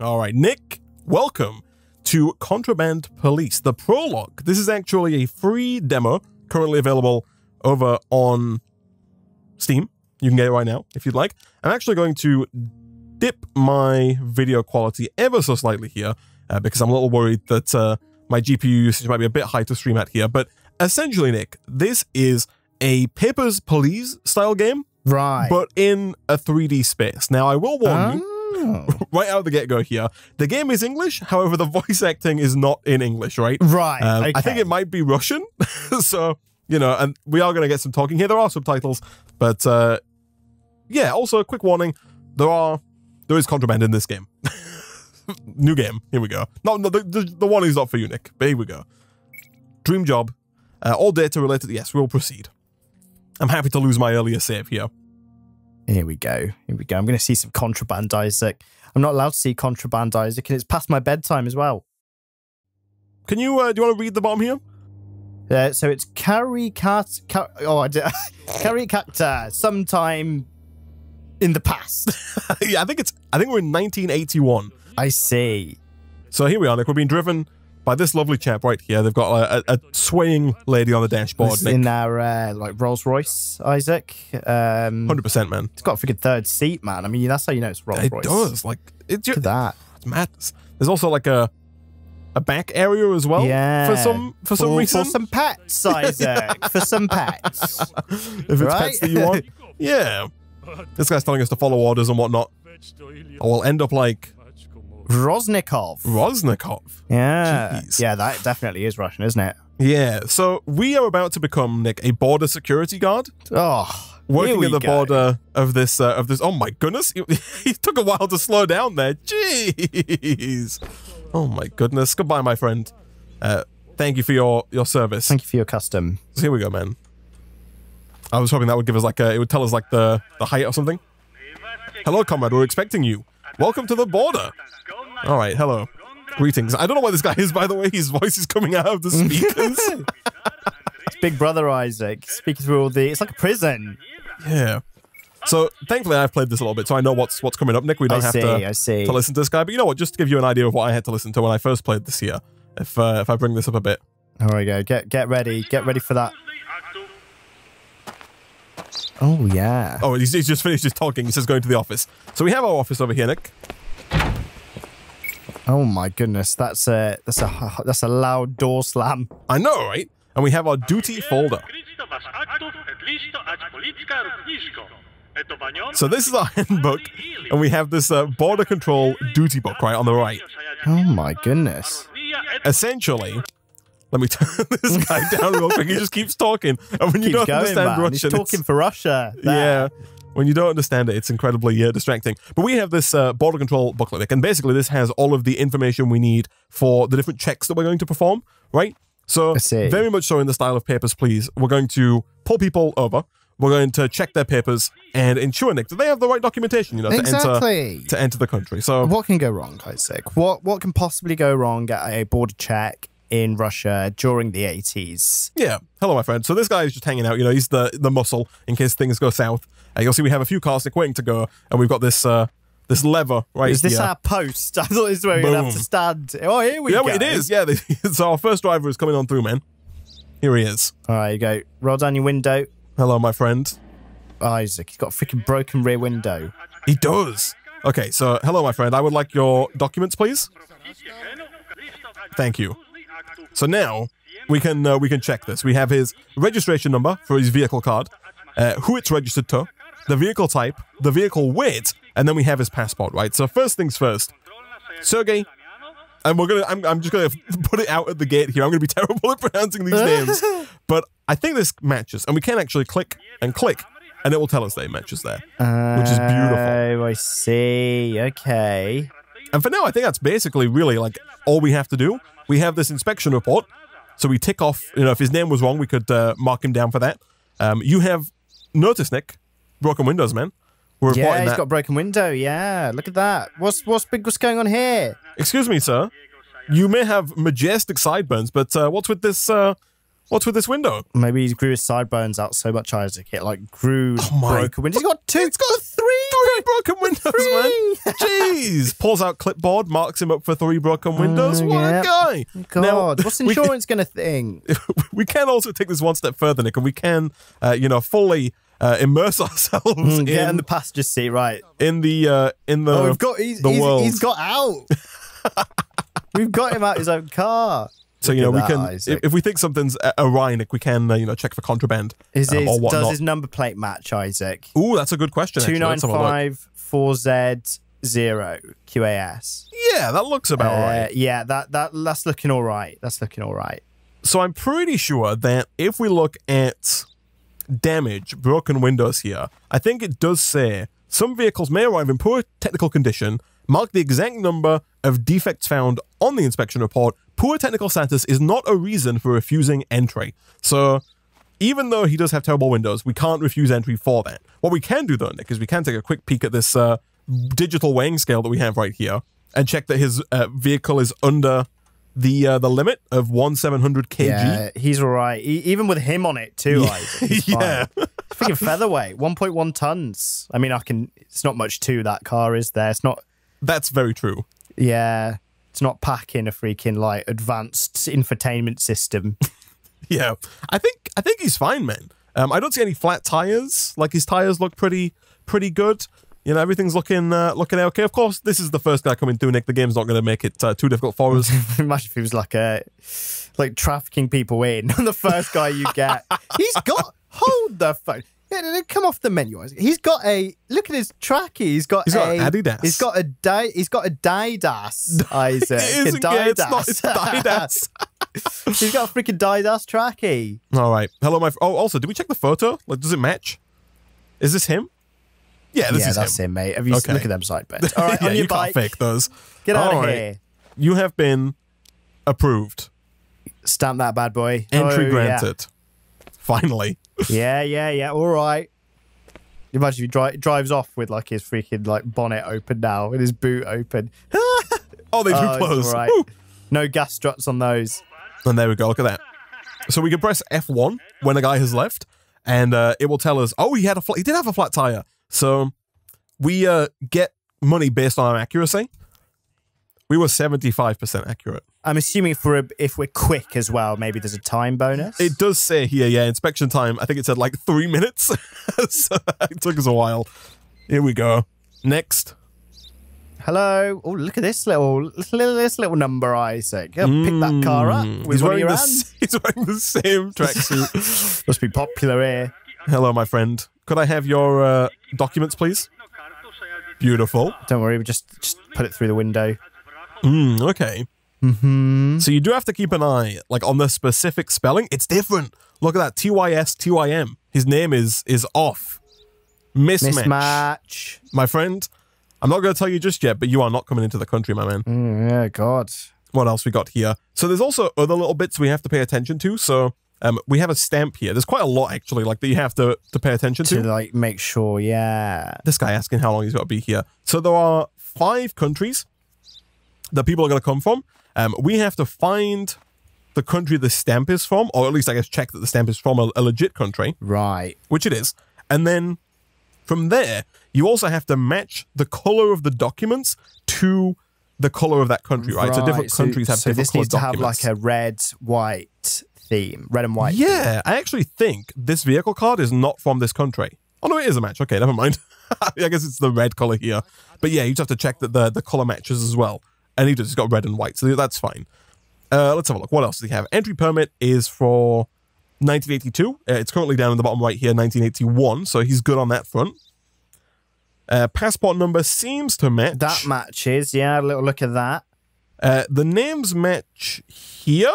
All right, Nik, welcome to Contraband Police, the prologue. This is actually a free demo currently available over on Steam. You can get it right now if you'd like. I'm actually going to dip my video quality ever so slightly here uh, because I'm a little worried that uh, my GPU usage might be a bit high to stream at here. But essentially, Nik, this is a Papers, Please style game, Right. but in a 3D space. Now, I will warn you Oh. right out of the get go here. The game is English, however, the voice acting is not in English, right? Right. Um, okay. I think it might be Russian. so, you know, and we are going to get some talking here. There are subtitles, but uh, yeah, also a quick warning there are there is contraband in this game. New game. Here we go. No, no, the, the, the warning's not for you, Nik, but here we go. Dream job. Uh, all data related. Yes, we'll proceed. I'm happy to lose my earlier save here. Here we go. Here we go. I'm going to see some contraband, Isaac. I'm not allowed to see contraband, Isaac, and it's past my bedtime as well. Can you, uh, do you want to read the bottom here? Uh, so it's caricat. Car- oh, I did. Caricacta sometime in the past. yeah, I think it's, I think we're in 1981. I see. So here we are, Nik. We're being driven by this lovely chap right here. They've got a, a, a swaying lady on the dashboard, This is in our uh, like Rolls Royce, Isaac. Um, 100%, man. it's got a freaking third seat, man. I mean, that's how you know it's Rolls It Royce. does. Like, it's just that. it's madness. There's also like a a back area as well. yeah. For some for some reason. For some pets, Isaac. for some pets. if it's right? pets that you want. yeah. This guy's telling us to follow orders and whatnot. Or we'll end up like Rosnikov. Rosnikov. Yeah. Jeez. Yeah, that definitely is Russian, isn't it? Yeah. So we are about to become, Nik, a border security guard. Oh, working at the go. border of this uh, of this. Oh my goodness, he took a while to slow down there. Jeez. Oh my goodness. Goodbye, my friend. Uh, thank you for your your service. Thank you for your custom. So here we go, man. I was hoping that would give us like a, it would tell us like the the height or something. Hello, comrade. We're expecting you. Welcome to the border. All right. Hello. Greetings. I don't know why this guy is, by the way. His voice is coming out of the speakers. It's Big Brother Isaac speaking through all the. It's like a prison. Yeah. So thankfully, I've played this a little bit, so I know what's what's coming up. Nik, we don't I have see, to I see. to listen to this guy, but you know what? Just to give you an idea of what I had to listen to when I first played this year. If uh, if I bring this up a bit, There we go. Get get ready. Get ready for that. Oh yeah. oh, he's, he's just finished his talking. He says going to the office. So we have our office over here, Nik. Oh my goodness. That's a that's a that's a loud door slam. I know, right? And we have our duty folder. So this is our handbook, and we have this uh, border control duty book right on the right. Oh my goodness. Essentially, let me turn this guy down real quick. He just keeps talking, and when you Keeps don't going, understand man. Russian, He's talking for Russia. there. Yeah. When you don't understand it, it's incredibly uh, distracting. But we have this uh, border control booklet, and basically this has all of the information we need for the different checks that we're going to perform, right? So, very much so in the style of Papers, Please, we're going to pull people over. We're going to check their papers and ensure, Nik, that they have the right documentation, you know, to enter Exactly. to enter the country. So, What can go wrong, Isaac? What what can possibly go wrong at a border check in Russia during the 80s? yeah. Hello, my friend. So this guy is just hanging out. You know, he's the the muscle in case things go south. Uh, you'll see we have a few cars waiting to go, and we've got this uh, this lever right Is this here. our post? I thought this is where to have to stand. Oh, here we yeah, go. Yeah, it is. Yeah, so our first driver is coming on through, man. Here he is. All right, you go. Roll down your window. Hello, my friend. Isaac, he's got a freaking broken rear window. He does. Okay, so hello, my friend. I would like your documents, please. Thank you. So now we can uh, we can check this. We have his registration number for his vehicle card, uh, who it's registered to, the vehicle type, the vehicle weight, and then we have his passport. Right. So first things first, Sergey. And we're gonna. I'm, I'm just gonna put it out at the gate here. I'm gonna be terrible at pronouncing these names, but I think this matches, and we can actually click and click, and it will tell us that it matches there, which is beautiful. Oh, I see. Okay. And for now, I think that's basically really like all we have to do. We have this inspection report, so we tick off. You know, if his name was wrong, we could uh, mark him down for that. Um, you have noticed, Nik, broken windows, man. We're Yeah, he's that. got a broken window. Yeah, look at that. What's what's big? What's going on here? Excuse me, sir. You may have majestic sideburns, but uh, what's with this? Uh, What's with this window? Maybe he grew his sideburns out so much, Isaac. It like grew Oh my- broken windows. He's got two. It's got three. Three broken windows, Three. man. Jeez. Pulls out clipboard, marks him up for three broken windows. Oh, what yeah. a guy. God, Now, what's insurance going to think? we can also take this one step further, Nik, and we can, uh, you know, fully uh, immerse ourselves in, Get in the passenger seat, right? in the uh, in the Oh, we've got. He's, the he's, world. he's got out. we've got him out of his own car. So Look you know we that, can Isaac. if, we think something's Nik, we can uh, you know check for contraband Is um, his, does his number plate match, Isaac? Ooh, that's a good question. Two nine Let's have a look. five four Z zero QAS. Yeah, that looks about Uh, right. Yeah, that that that's looking all right. That's looking all right. So I'm pretty sure that if we look at damage, broken windows here, I think it does say some vehicles may arrive in poor technical condition, mark the exact number of defects found on the inspection report. Poor technical status is not a reason for refusing entry. So even though he does have terrible windows, we can't refuse entry for that. What we can do though, Nik, is we can take a quick peek at this uh, digital weighing scale that we have right here and check that his uh, vehicle is under the uh, the limit of one seven hundred kg. Yeah, he's all right. E- even with him on it too, Yeah. Isaac. He's Yeah. fine. Freaking featherweight, 1.1 tons. I mean, I can. It's not much to that car, is there? It's not. That's very true. Yeah, it's not packing a freaking like advanced infotainment system. Yeah, I think I think he's fine, man. Um, I don't see any flat tires. Like his tires look pretty pretty good. You know, everything's looking uh, looking okay. Of course, this is the first guy coming through. Nik, the game's not going to make it uh, too difficult for us. Imagine if he was like a like trafficking people in. the first guy you get, he's got hold the phone. Yeah, no, no, come off the menu. He's got a look at his trackie. He's got He's got a Adidas. He's got a di- He's got a Didas. Isaac. it a isn't, yeah, it's not. Didas. It's Didas. He's got a freaking Didas trackie. All right. Hello, my. Oh, also, did we check the photo? Like, does it match? Is this him? Yeah, this yeah, is that's him. him, mate. Have you Okay. look at them sideburns? All right, yeah, on your you bike. can't fake those. Get out All of right. here. You have been approved. Stamp that bad boy. Entry Oh, yeah. Finally. Yeah, yeah, yeah. All right. Imagine if he dri- drives off with like his freaking like bonnet open now and his boot open. Oh, they do Oh, close. all right. Woo. No gas struts on those. And there we go. Look at that. So we can press F1 when a guy has left, and uh, it will tell us, oh, he had a flat, he did have a flat tire. So we uh, get money based on our accuracy. We were seventy five percent accurate. I'm assuming for a, if we're quick as well, maybe there's a time bonus. It does say here, yeah, inspection time. I think it said like three minutes. so it took us a while. Here we go. Next. Hello. Oh, look at this little, little this little number, Isaac. Pick that car up Mm, he's wearing the, he's wearing the same tracksuit. Must be popular here. Hello, my friend. Could I have your uh, documents, please? Beautiful. Don't worry, we just just put it through the window. Mm, okay. Mm-hmm. So you do have to keep an eye, like on the specific spelling. It's different. Look at that. T Y S T Y M. His name is is off. Mismatch. Mismatch. My friend. I'm not going to tell you just yet, but you are not coming into the country, my man. Mm, yeah, God. What else we got here? So there's also other little bits we have to pay attention to. So um, we have a stamp here. There's quite a lot actually, like that you have to to pay attention To to. like make sure, yeah. This guy asking how long he's got to be here. So there are five countries that people are going to come from. Um, we have to find the country the stamp is from, or at least I guess check that the stamp is from a, a legit country, Right. which it is, and then from there you also have to match the color of the documents to the color of that country, right? So different countries have so different this needs to colored have like a red, white theme. Red and white. Yeah, I actually think this vehicle card is not from this country. Oh no, it is a match. Okay, never mind. I guess it's the red color here. But yeah, you just have to check that the the color matches as well. And he does. He's got red and white, so that's fine. Uh, let's have a look. What else does he have? Entry permit is for 1982. Uh, it's currently down in the bottom right here, 1981. So he's good on that front. Uh, passport number seems to match. That matches. Yeah, a little look at that. uh, the names match here.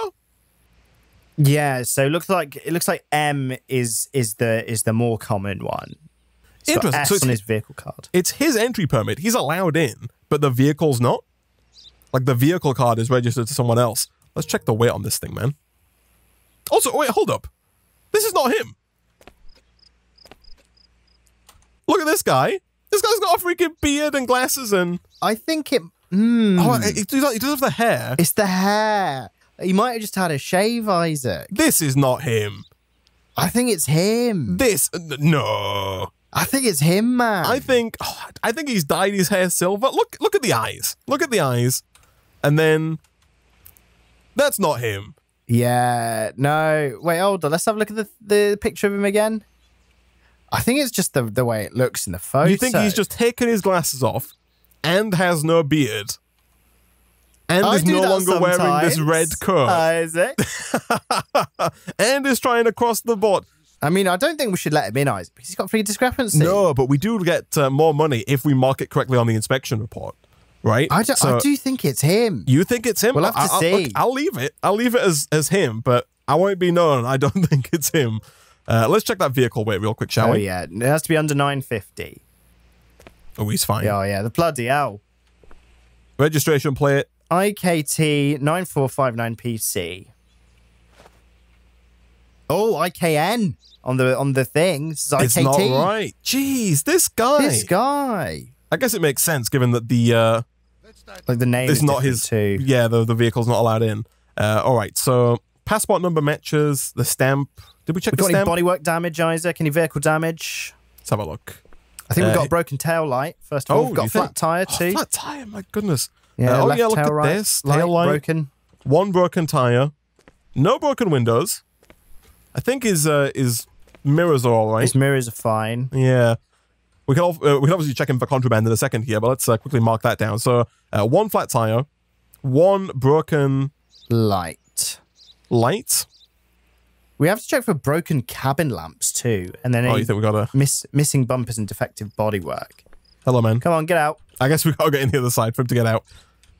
Yeah, so it looks like it looks like M is is the is the more common one. It's Interesting. S So it's- on his vehicle card. it's his entry permit. He's allowed in, but the vehicle's not. Like the vehicle card is registered to someone else. Let's check the weight on this thing, man. Also, wait, hold up. This is not him. Look at this guy. This guy's got a freaking beard and glasses and I think it. Mm, oh, he, he does does have the hair. it's the hair. he might have just had a shave, Isaac. This is not him. I think it's him. This no. I think it's him, man. I think oh, I think he's dyed his hair silver. Look look at the eyes. Look at the eyes. And then that's not him. yeah, no. Wait, hold on. Let's have a look at the the picture of him again. I think it's just the the way it looks in the photo. You think he's just taken his glasses off and has no beard and I is no longer wearing this red coat Isaac. and is trying to cross the board. I mean, I don't think we should let him in, Isaac, because he's got free discrepancy. No, but we do get uh, more money if we mark it correctly on the inspection report, right? I do, So I do think it's him. You think it's him? We'll have to I- I'll, see. look, I'll leave it. I'll leave it as as him, but I won't be known. I don't think it's him. Uh, let's check that vehicle weight real quick, shall Oh we? yeah, it has to be under 950. Oh, he's fine. Oh yeah, the bloody hell. Registration plate. IKT 9459PC. Oh, IKN on the on the thing. This is IKT. It's not right. Jeez, this guy. This guy. I guess it makes sense given that the uh, Like the name it's is not his. too. Yeah, the the vehicle's not allowed in. Uh, all right, so passport number matches the stamp. Did we check We the got any stamp? bodywork damage, Isaac? Any vehicle damage? Let's have a look. I think we've Uh, got a broken tail light. First of all, we've got think? flat tire Oh, too. flat tire. My goodness. Yeah, Uh, oh left yeah, look tail at right, this light tail light. broken. One broken tire, no broken windows. I think his uh, his mirrors are all right. His mirrors are fine. Yeah. We can, uh, we can obviously check him for contraband in a second here, but let's uh, quickly mark that down. So, uh, one flat tire, one broken Light. light. We have to check for broken cabin lamps too, and then Oh, you think we got a miss, missing bumpers and defective bodywork. Hello, man. Come on, get out. I guess we got to get in the other side for him to get out.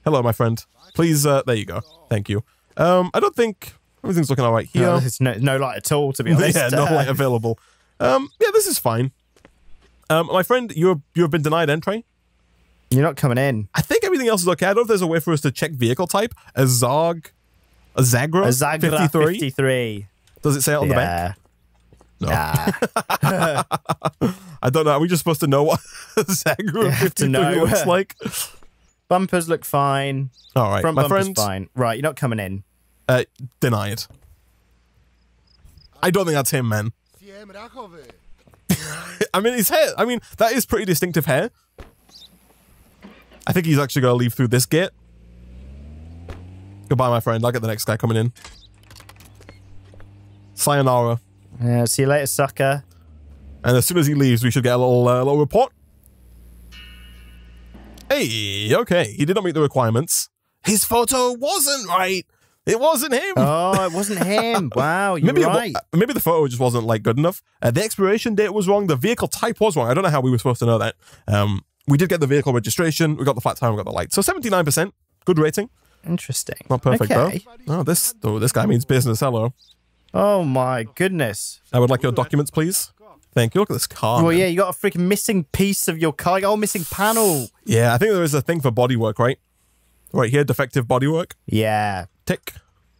Hello, my friend. Please, uh, there you go. Thank you. Um, I don't think everything's looking all right here. No, there's no, no light at all, to be honest. yeah, no light available. Um, yeah, this is fine. Um, my friend, you you have been denied entry. You're not coming in. I think everything else is okay. I don't know if there's a way for us to check vehicle type. A Zog, a Zagra, A Zagra 53. 53. Does it say it on the back? No. Nah. I don't know. Are we just supposed to know what a Zagra have to 53 know. looks like? Bumpers look fine. All right, Front my bumper's friend, fine. Right, you're not coming in. uh, denied. I don't think that's him, man. I mean, his hair. I mean, that is pretty distinctive hair. I think he's actually going to leave through this gate. Goodbye, my friend. I'll get the next guy coming in. Sayonara. Yeah, see you later, sucker. And as soon as he leaves, we should get a little, uh, little report. Hey, okay. He did not meet the requirements. His photo wasn't right. It wasn't him. Oh, it wasn't him. Wow, you're maybe it right. maybe the photo just wasn't like good enough. Uh, the expiration date was wrong. The vehicle type was wrong. I don't know how we were supposed to know that. Um, we did get the vehicle registration. We got the flat tire. We got the light. So seventy nine percent. Good rating. Interesting. Not perfect okay. though. Oh, this oh, this guy means business. Hello. Oh my goodness. I would like your documents, please. Thank you. Look at this car. well, man. yeah, you got a freaking missing piece of your car. Oh, missing panel. Yeah, I think there is a thing for bodywork, right? Right here, defective bodywork. Yeah. Tick.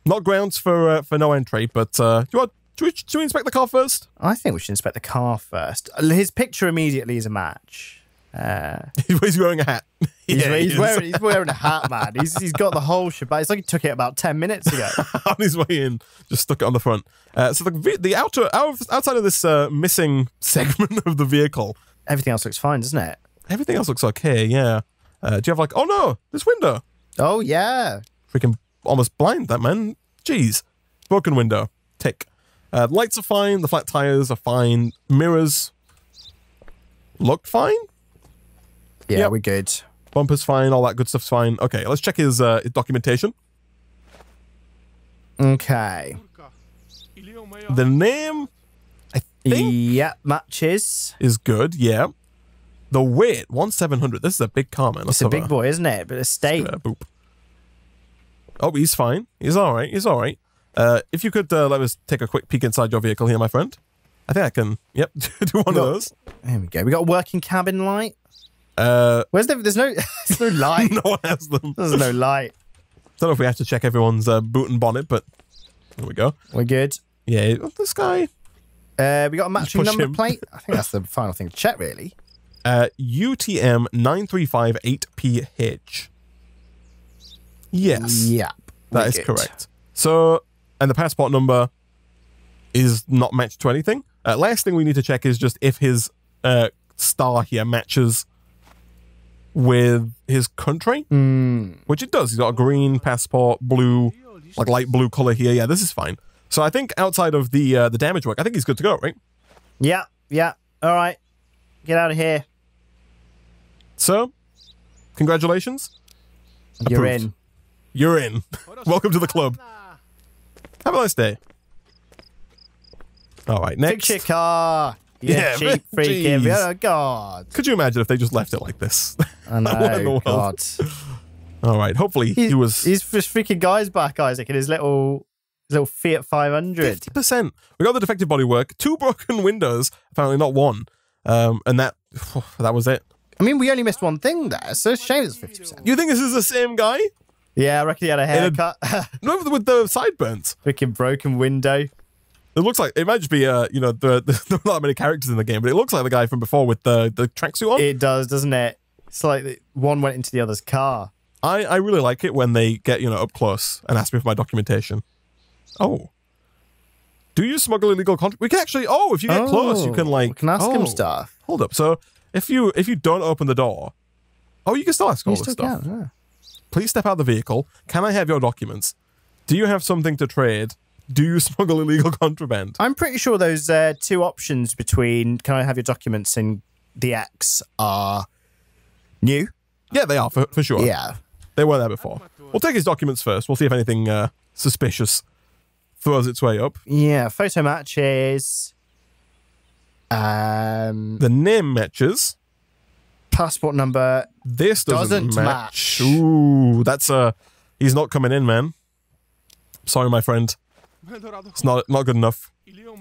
Not grounds for uh, for no entry, but uh, do you want should we, should we inspect the car first? I think we should inspect the car first. His picture immediately is a match. Uh, he's wearing a hat. he's, Yeah, he he's wearing he's wearing a hat, man. He's he's got the whole shebang. It's like he took it about ten minutes ago. on his way in, just stuck it on the front. Uh, so the the outer out, outside of this uh, missing segment of the vehicle, Everything else looks fine, doesn't it? everything else looks okay. Yeah. Uh, do you have like? Oh no, this window. Oh yeah. Freaking almost blind that man. Jeez. Broken window. Tick. Uh, lights are fine. The flat tires are fine. Mirrors look fine. Yeah, Yep. we're good. Bumper's fine. All that good stuff's fine. Okay, let's check his, uh, his documentation. Okay. The name I think- Yep, matches. is good. Yeah. The weight one seven hundred. This is a big car, man. It's a big boy, isn't it? But a state. Boop. Oh, he's fine. He's all right. He's all right. Uh, if you could uh, let us take a quick peek inside your vehicle here, my friend. I think I can. Yep, do one No. of those. There we go. We got a working cabin light. Uh, Where's the? There's no. There's no light. no one has them. There's no light. Don't know if we have to check everyone's uh, boot and bonnet, but there we go. We're good. Yeah, this guy. Uh, we got a matching number him. plate. I think that's the final thing to check, really. Uh, UTM nine three five eight PH. Yes. Yeah. that is we're is good. correct. So, and the passport number is not matched to anything. Uh, last thing we need to check is just if his uh, star here matches with his country, Hmm. which it does. He's got a green passport, blue, like light blue color here. Yeah, this is fine. So I think outside of the uh, the damage work, I think he's good to go, right? Yeah, yeah. All right. Get out of here. So, congratulations, You're Approved. in. You're in. Welcome to the club. Have a nice day. All right, next. Fix your car. You Yeah, cheap freaking. jeez. Oh, God. Could you imagine if they just left it like this? I know. What in the world? God. All right. Hopefully he, He, was He's just freaking guys back, Isaac, in his little, his little Fiat 500. fifty percent. We got the defective bodywork, two broken windows, apparently not one, um, and that that was it. I mean, we only missed one thing there, so it's a shame it's 50%. You think this is the same guy? Yeah, I reckon he had a haircut. No, with the sideburns. freaking broken window. It looks like it might just be uh, you know, the, the there are not that many characters in the game, but it looks like the guy from before with the the tracksuit on. It does, doesn't it? It's like one went into the other's car. I I really like it when they get you know up close and ask me for my documentation. Oh. Do you smuggle illegal contract? We can actually. Oh, if you get close, you can Oh, like. we can ask him oh. stuff. Hold up. So if you if you don't open the door, oh, you can still ask all You this still stuff. can, yeah. Please step out of the vehicle. Can I have your documents? Do you have something to trade? Do you smuggle illegal contraband? I'm pretty sure those uh, two options between can I have your documents and the X are new. Yeah, they are for, for sure. Yeah. They were there before. We'll take his documents first. We'll see if anything uh, suspicious throws its way up. Yeah. Photo matches. Um, The name matches. Passport number. This doesn't, Doesn't match. match. Ooh, that's uh he's not coming in, man. Sorry, my friend. It's not not good enough.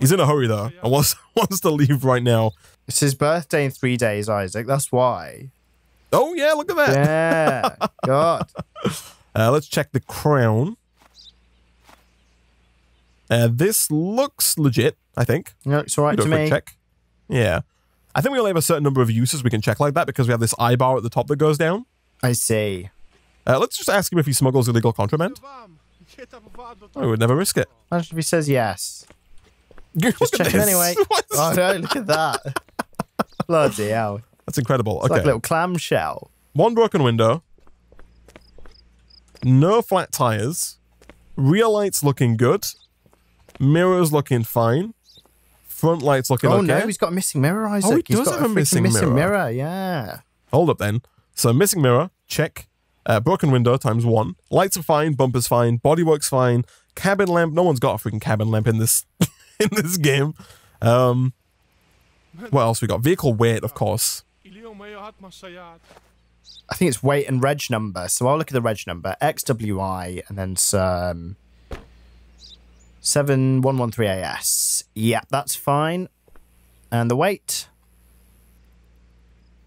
He's in a hurry though. and wants wants to leave right now. It's his birthday in three days, Isaac. That's why. Oh yeah, look at that. Yeah. God. Uh, let's check the crown. Uh, this looks legit, I think. No, it's all right Do to me. check. Yeah. I think we only have a certain number of uses we can check like that because we have this eye bar at the top that goes down. I see. Uh, let's just ask him if he smuggles illegal contraband. I would never risk it. Imagine if he says yes. Look Just this. anyway. Oh no, look at that. Bloody hell. That's incredible. It's okay. like a little clamshell. One broken window. No flat tires. Rear lights looking good. Mirrors looking fine. Front lights looking Oh okay. no, he's got a missing mirror, Isaac. he He's does got have a freaking missing mirror. Yeah. Hold up then. So missing mirror, check. Uh, broken window times one. Lights are fine. Bumpers fine. Bodywork's fine. Cabin lamp. No one's got a freaking cabin lamp in this in this game. Um, what else we got? Vehicle weight, of course. I think it's weight and reg number. So I'll look at the reg number. XWI and then some 7113AS. Yeah, that's fine. And the weight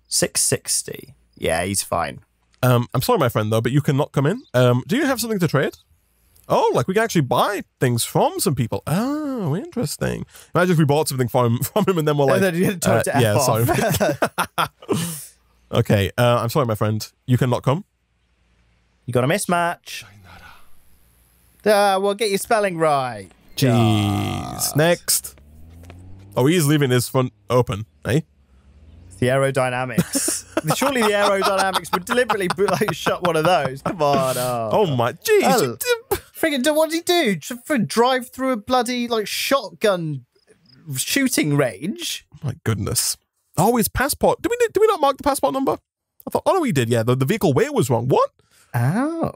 660. Yeah, he's fine. Um, I'm sorry, my friend, though, but you cannot come in. Um, do you have something to trade? Oh, like we can actually buy things from some people. Oh, interesting. Imagine if we bought something from from him and then we're like, and then you uh, to F yeah, off. sorry. okay, uh, I'm sorry, my friend. You cannot come. you got a mismatch. Ah, well, get your spelling right. Jeez. Next. Oh, he's leaving his front open, eh? The aerodynamics. Surely the aerodynamics would deliberately like shut one of those. Come on. Oh, Oh my, jeez. Oh. Friggin' what did he do? Drive through a bloody like shotgun shooting range? My goodness. Oh, his passport. Did we did we not mark the passport number? I thought. Oh no, we did. Yeah, the, the vehicle weight was wrong. What? Oh.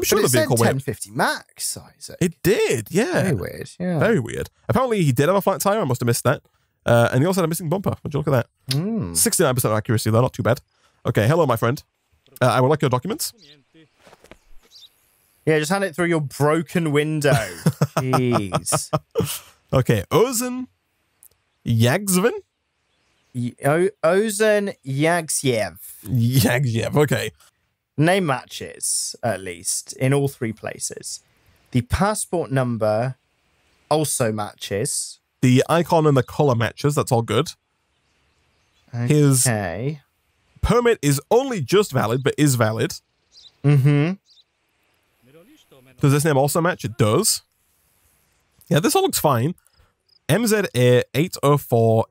I'm sure But the it said vehicle weight. 1050 max, Isaac. It did. Yeah. Very weird. Yeah. Very weird. Apparently, he did have a flat tire. I must have missed that. Uh, and he also had a missing bumper. Would you look at that? Hmm. 69% accuracy, though. Not too bad. Okay. Hello, my friend. Uh, I would like your documents. Yeah, just hand it through your broken window. Jeez. Okay. Ozen Yagzvin? Y- o- Ozan Yagsyev. Yagzyev. Okay. Name matches, at least, in all three places. The passport number also matches. The icon and the color matches. That's all good. His permit is only just valid, but is valid. Mm-hmm. Does this name also match? It does. Yeah, this all looks fine. MZA 804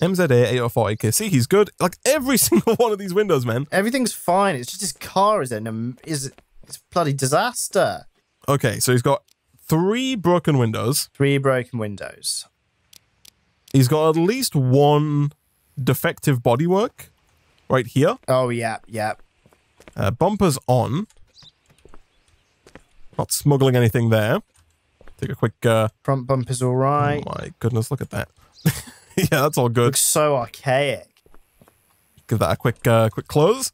8KC. MZA 804 8KC. He's good. Like every single one of these windows, man. Everything's fine. It's just his car is an is it's a bloody disaster. Okay, so he's got three broken windows. Three broken windows. He's got at least one defective bodywork right here. Oh yeah, yeah. Uh, bumpers on. Not smuggling anything there. Take a quick. Uh, Front bumper's all right. Oh my goodness, look at that. yeah, that's all good. Looks so archaic. Give that a quick, uh, quick close.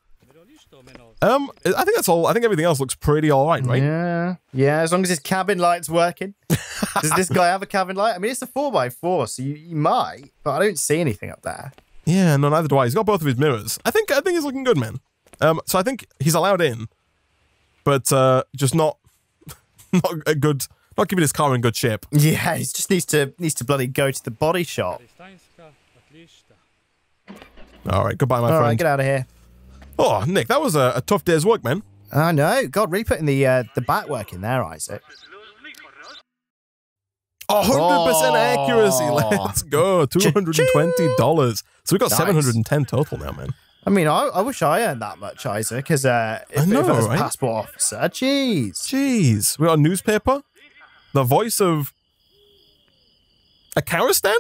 Um, I think that's all. I think everything else looks pretty all right, right? Yeah, yeah. As long as his cabin light's working. Does this guy have a cabin light? I mean, it's a four x four, so you, you might, but I don't see anything up there. Yeah, no, neither do I. He's got both of his mirrors. I think. I think he's looking good, man. Um, so I think he's allowed in, but uh, just not, not a good, not keeping his car in good shape. Yeah, he just needs to needs to bloody go to the body shop. All right, goodbye, my All friend. right, get out of here. Oh, Nik, that was a, a tough day's work, man. I know. God, really putting the uh, the back work in there, Isaac. Oh, 100% accuracy. Oh. Let's go. $220. So we got Nice. 710 total now, man. I mean, I, I wish I earned that much, Isaac, as uh, if, I know, if I was right? a passport officer. Jeez. Jeez. We got a newspaper. The voice of Acaristan?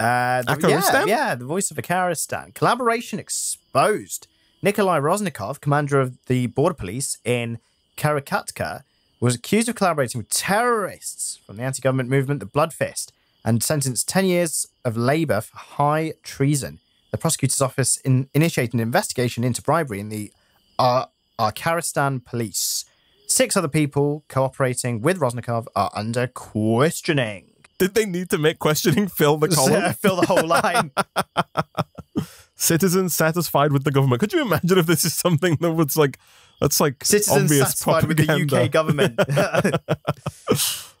Uh, the- yeah, Acaristan? yeah, the voice of Acaristan. Collaboration exposed. Nikolai Roznikov, commander of the border police in Karakatka, was accused of collaborating with terrorists from the anti-government movement, the Blood Fist, and sentenced 10 years of labor for high treason. The prosecutor's office in, initiated an investigation into bribery in the uh, Arkaristan police. Six other people cooperating with Roznikov are under questioning. Did they need to make questioning fill the column? Fill the whole line. Citizens satisfied with the government. Could you imagine if this is something that was like, that's like Citizens obvious satisfied with the. UK government.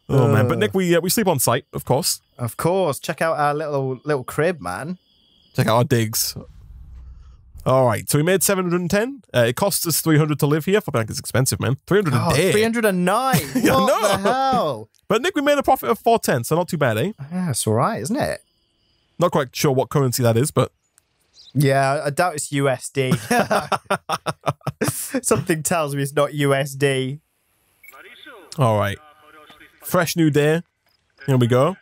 Oh man, but Nik, we uh, we sleep on site, of course. of course. Check out our little little crib, man. Check out our digs. All right, so we made 710. Uh, it costs us 300 to live here. Fucking like it's expensive, man. 300 a Oh, day. 309. What know. the hell? But Nik, we made a profit of 410, so not too bad, eh? Yeah, it's all right, isn't it? Not quite sure what currency that is, but Yeah, I doubt it's USD. Something tells me it's not USD. all right. Fresh new day. Here we go.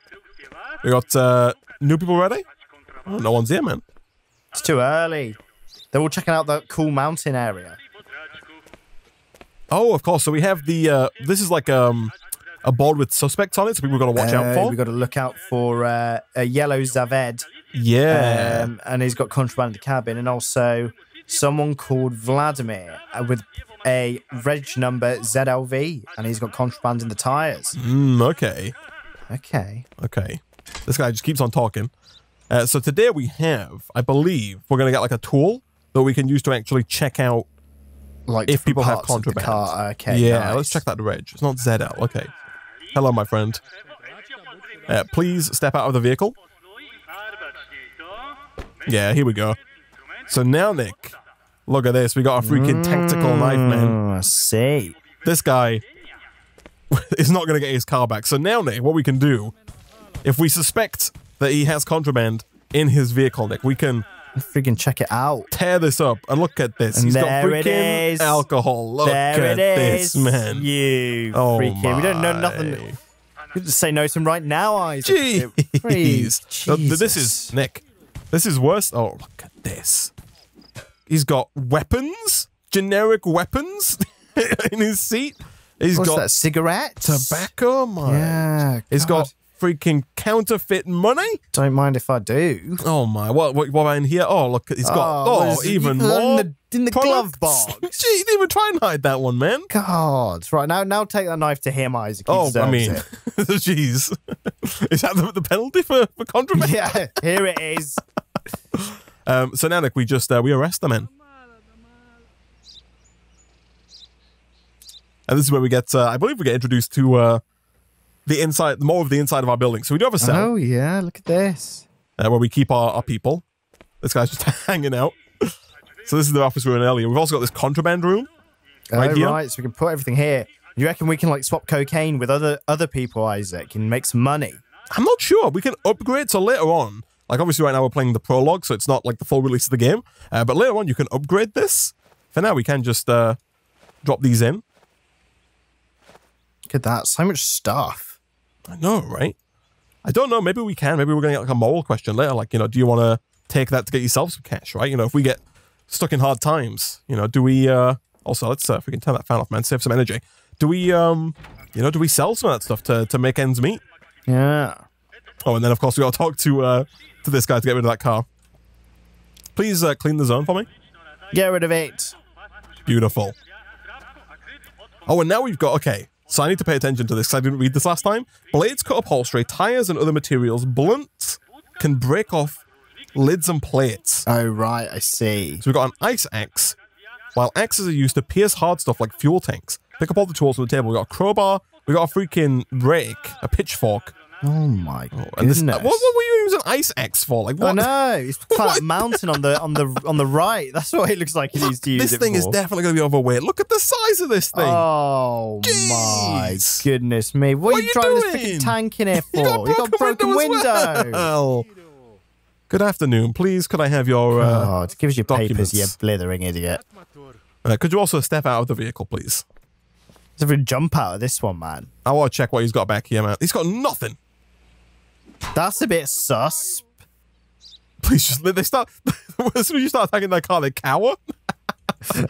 We got uh, new people ready? Oh, no one's here, man. It's too early. They're all checking out that cool mountain area. Oh, of course. So we have the. Uh, this is like um a board with suspects on it, so people got to watch out Uh, for. We've got to look out for uh, a yellow Zaved. yeah. Um, and he's got contraband in the cabin, and also someone called Vladimir uh, with a reg number ZLV, and he's got contraband in the tires. Mm, okay. Okay. Okay. This guy just keeps on talking. Uh, so today we have, I believe, we're gonna get like a tool that we can use to actually check out. Like If people have parts of the contraband. car. Okay. yeah, nice. let's check that reg. It's not ZL. Okay. Hello, my friend. Uh, please step out of the vehicle. Yeah, here we go. So now, Nik, look at this. We got a freaking tactical knife, man. Mm, I see. this guy is not going to get his car back. So now, Nik, what we can do, if we suspect that he has contraband in his vehicle, Nik, we can Freaking check it out. tear this up and look at this. And He's got freaking is. alcohol. Look there at it is, this, man. You Oh freaking. We don't know nothing. We just say no to him right now, Isaac. Jeez. No, uh, this is Nik. This is worse. Oh, look at this. He's got weapons, generic weapons in his seat. He's What's got that? Cigarettes? tobacco. My, Yeah. he's got freaking counterfeit money. Don't mind if I do. Oh my! What what, what in here? Oh look, he's got what oh, it? even In more the, in the glove box. Gee, you didn't even try and hide that one, man. God. Right now, now take that knife to him, Isaac. He Oh, I mean, jeez, is that the, the penalty for for contraband? yeah. Here it is. Um, so now, Nik, we just uh, we arrest the man, and this is where we get. Uh, I believe we get introduced to uh, the inside, the more of the inside of our building. So we do have a cell Oh yeah. Look at this. uh, where we keep our, our people. This guy's just hanging out. So this is the office we were in earlier. We've also got this contraband room. Right oh, here? right, so we can put everything here. You reckon we can like swap cocaine with other other people, Isaac, and make some money? I'm not sure. We can upgrade so later on. Like obviously right now we're playing the prologue, so it's not like the full release of the game. Uh, but later on you can upgrade this. For now we can just uh, drop these in. Look at that, so much stuff. I know, right? I don't know. Maybe we can. Maybe we're going to get like a moral question later. Like, you know, do you want to take that to get yourself some cash, right? You know, if we get stuck in hard times, you know, do we, uh, also, let's, uh, if we can turn that fan off, man, save some energy. Do we, um, you know, do we sell some of that stuff to, to make ends meet? Yeah. Oh, and then of course we got to talk to, uh, to this guy to get rid of that car. Please, uh, clean the zone for me. Get rid of it. Beautiful. Oh, and now we've got, okay, so I need to pay attention to this because I didn't read this last time. Blades cut upholstery, tires and other materials, blunt can break off lids and plates. Oh right, I see. So we've got an ice axe, while axes are used to pierce hard stuff like fuel tanks. Pick up all the tools from the table. We've got a crowbar, we've got a freaking rake, a pitchfork. Oh my And this, what, what were you using ice axe for? Like, Oh what? no, it's quite a mountain on the on the on the right. That's what it looks like he needs to use this it thing is definitely going to be overweight. Look at the size of this thing. Oh my goodness me! What, What are you you driving this freaking tank in here for? You got You got broken window window. well. Good afternoon. Please, could I have your... Uh, oh, it gives you papers, documents. you blithering idiot. uh, could you also step out of the vehicle, please? There's a jump out of this one, man. I want to check what he's got back here, man. He's got nothing. That's a bit sus. Please just... They start... as soon as you start attacking that car, they cower.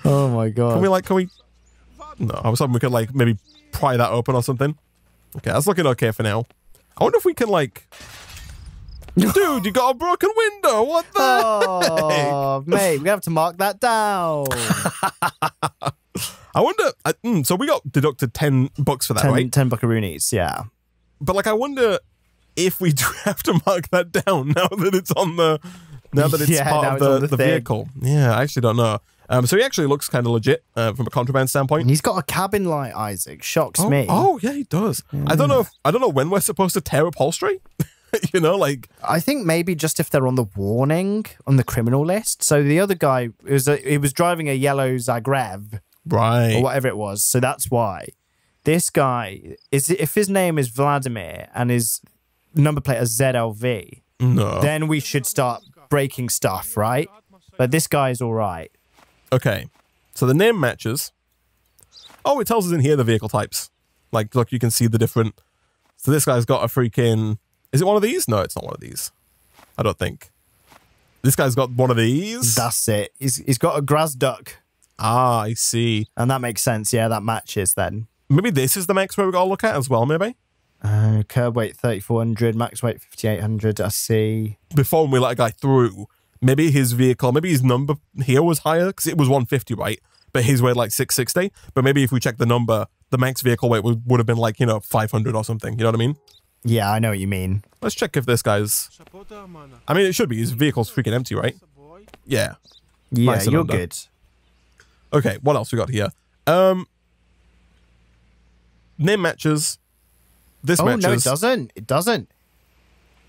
Oh my god. Can we like, can we? No, I was hoping we could like maybe pry that open or something. Okay, that's looking okay for now. I wonder if we can like. Dude, you got a broken window. What the? Oh, mate, we have to mark that down. I wonder. I, mm, so we got deducted ten bucks for that, ten, right? 10 buckaroonies, yeah. But like, I wonder if we do have to mark that down now that it's on the. Now that it's Yeah, part of the, the the vehicle. Yeah, I actually don't know. Um, so he actually looks kind of legit uh, from a contraband standpoint. And he's got a cabin light, Isaac. Shocks Oh, me. oh, yeah, he does. I don't know. If, I don't know when we're supposed to tear upholstery. you know, like I think maybe just if they're on the warning on the criminal list. So the other guy it was a, he was driving a yellow Zagreb right. or whatever it was. So that's why this guy is if his name is Vladimir and his number plate is ZLV, No. then we should start breaking stuff, right? But this guy's all right. Okay. So the name matches. Oh, it tells us in here the vehicle types. Like, look, you can see the different. So this guy's got a freaking. Is it one of these? No, it's not one of these. I don't think. This guy's got one of these. That's it. He's he's got a grass duck, ah, I see. and that makes sense. Yeah, that matches then. Maybe this is the max where we got to look at as well. Maybe Uh, curb weight 3400, max weight 5800. I see. before when we let a guy through, maybe his vehicle, maybe his number here was higher because it was 150, right? But his weighed like 660. But maybe if we check the number, the max vehicle weight would, would have been like you know 500 or something. You know what I mean? Yeah, I know what you mean. Let's check if this guy's. I mean, it should be. His vehicle's freaking empty, right? Yeah. Yeah, Nice you're under. good. Okay. What else we got here? Um, name matches. This Oh matches. no, it doesn't. It doesn't.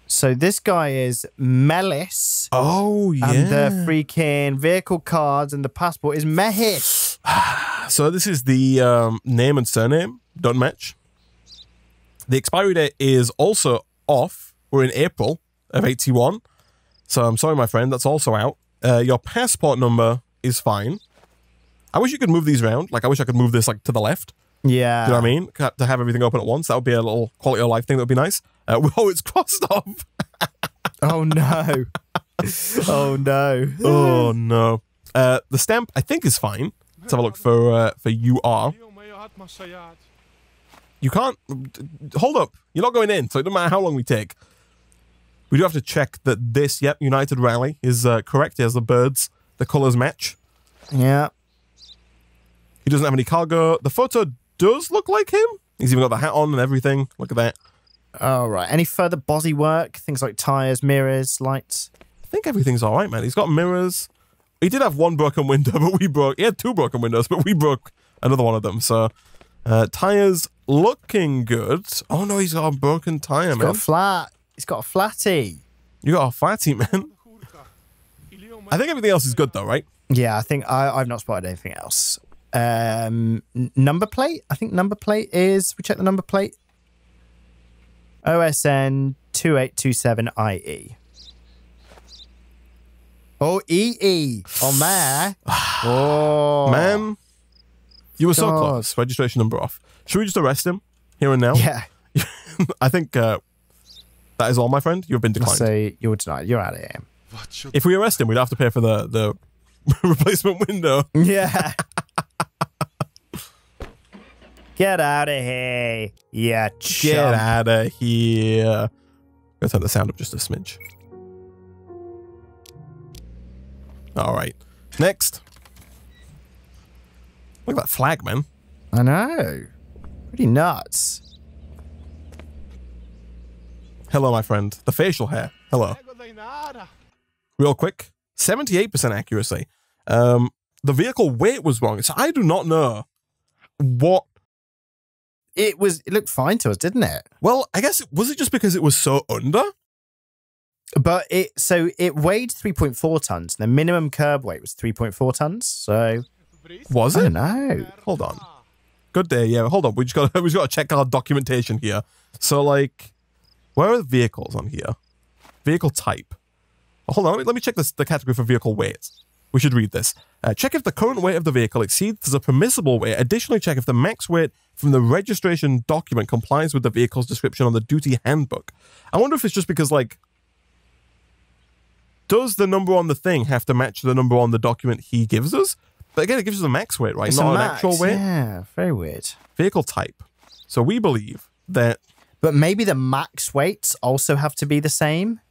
So this guy is Melis, Oh yeah. and the freaking vehicle cards and the passport is Mehis. So this is the um, name and surname don't match. The expiry date is also off. We're in April of eighty one. So I'm sorry, my friend. That's also out. Uh, your passport number is fine. I wish you could move these around. Like I wish I could move this like to the left. Yeah. Do you know what I mean? To have everything open at once. That would be a little quality of life thing. That would be nice. Uh, oh, it's crossed off. Oh no. oh no. oh no. Uh, the stamp I think is fine. Let's have a look for uh, for UR. You can't hold up. You're not going in, so it doesn't matter how long we take. We do have to check that this, yep, United Rally is uh, correct. He has the birds, the colours match. Yeah. He doesn't have any cargo. The photo does look like him. He's even got the hat on and everything. Look at that. All right. Any further body work? Things like tires, mirrors, lights. I think everything's all right, man. He's got mirrors. He did have one broken window, but we broke. He had two broken windows, but we broke another one of them. So, uh, tires looking good. Oh no, he's got a broken tire, He's man. got a flat. He's got a flatty. you got a fatty, man. I think everything else is good though, right? Yeah, I think I, I've not spotted anything else. Um, number plate. I think number plate is. We check the number plate. OSN two eight two seven IE. Oh, EE on there. Oh, Man, you were so close. Registration number off. Should we just arrest him here and now? Yeah. I think uh, that is all, my friend. You've been declined. So you're denied. You're out of here. What if we arrest him, we'd have to pay for the the replacement window. Yeah. Get out of here. Yeah. Get out of here. Gonna turn the sound up just a smidge. All right. Next. Look at that flag, man. I know. Pretty nuts. Hello, my friend. The facial hair. Hello. Real quick. 78% accuracy. Um, the vehicle weight was wrong. So I do not know what. It was. It looked fine to us, didn't it? Well, I guess it was it just because it was so under? But it. So it weighed three point four tons. The minimum curb weight was three point four tons. So Was I it? don't. Hold on. Good day. Yeah, hold on. We just got we just got to check our documentation here. So like, where are the vehicles on here? Vehicle type. Hold on. Let me, let me check this the category for vehicle weight. We should read this. Uh, check if the current weight of the vehicle exceeds the permissible weight. Additionally, check if the max weight from the registration document complies with the vehicle's description on the duty handbook. I wonder if it's just because like. Does the number on the thing have to match the number on the document he gives us? But again, it gives us a max weight, right? It's Not a an actual weight Yeah. Very weird. vehicle type. So we believe that But maybe the max weights also have to be the same.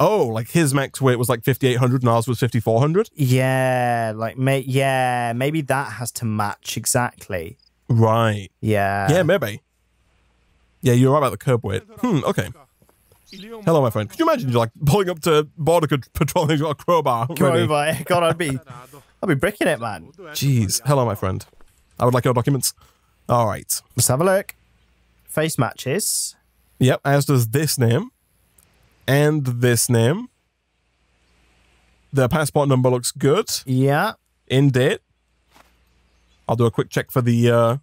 Oh, like his max weight was like 5800 and ours was 5400. Yeah. Like. May. Yeah. Maybe that has to match exactly. Right. Yeah. yeah, maybe. Yeah, you're right about the curb weight. Hmm, okay. Hello, my friend. Could you imagine you're like pulling up to border patrol and he's got a crowbar? Over. God, I'd be. I'd be bricking it, man. Jeez. Hello, my friend. I would like your documents. All right. Let's have a look. Face matches. Yep, as does this name and this name. The passport number looks good. Yeah. in date. I'll do a quick check for the uh,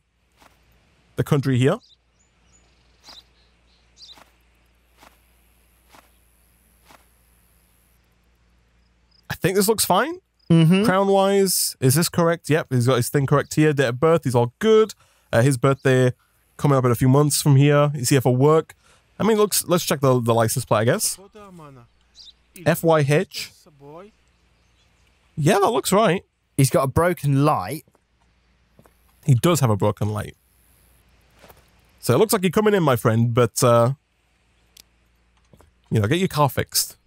the country here. I think this looks fine. Mm-hmm. Crown wise, is this correct? Yep, he's got his thing correct here. Date of birth, he's all good. Uh, his birthday coming up in a few months from here. He's here for work. I mean, looks. Let's check the the license plate, I guess. FYH. Yeah, that looks right. He's got a broken light. He does have a broken light. So it looks like you're coming in, my friend, but uh you know, get your car fixed.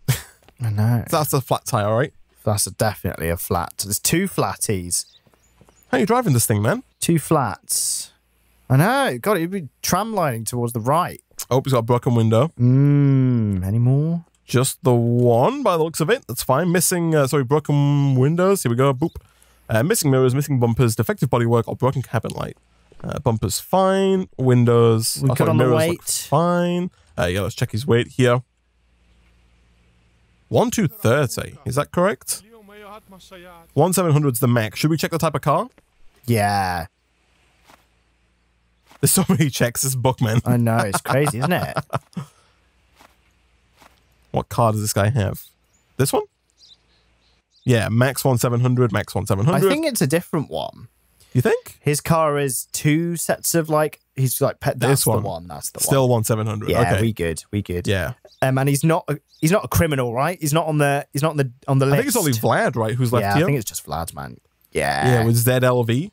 I know. That's a flat tire, all right? That's a, definitely a flat. There's two flatties. How are you driving this thing, man? Two flats. I know. God, it'd be tram lining towards the right. Oh, he's got a broken window. Mmm. Any more? Just the one by the looks of it. That's fine. Missing, uh, sorry, broken windows. Here we go. Boop. Uh, missing mirrors, missing bumpers, defective bodywork, or broken cabin light. Uh, bumpers fine. Windows. We oh, good sorry, on the weight? fine. Uh, yeah, let's check his weight here. One two thirty. Is that correct? One seven hundred is the max. Should we check the type of car? Yeah. There's so many checks. This book, man. I know. It's crazy, isn't it? What car does this guy have? This one? Yeah, max one seven hundred, max one seven I think it's a different one. You think? His car is two sets of like. He's like pet. That's This the one. one. That's the Still one. one seven hundred. Yeah, okay. we good. We good. yeah. Um, and he's not. A, he's not a criminal, right? He's not on the. He's not on the on the list. I think it's only Vlad, right, who's left yeah, here. I think it's just Vlad, man. Yeah. yeah, with ZLV.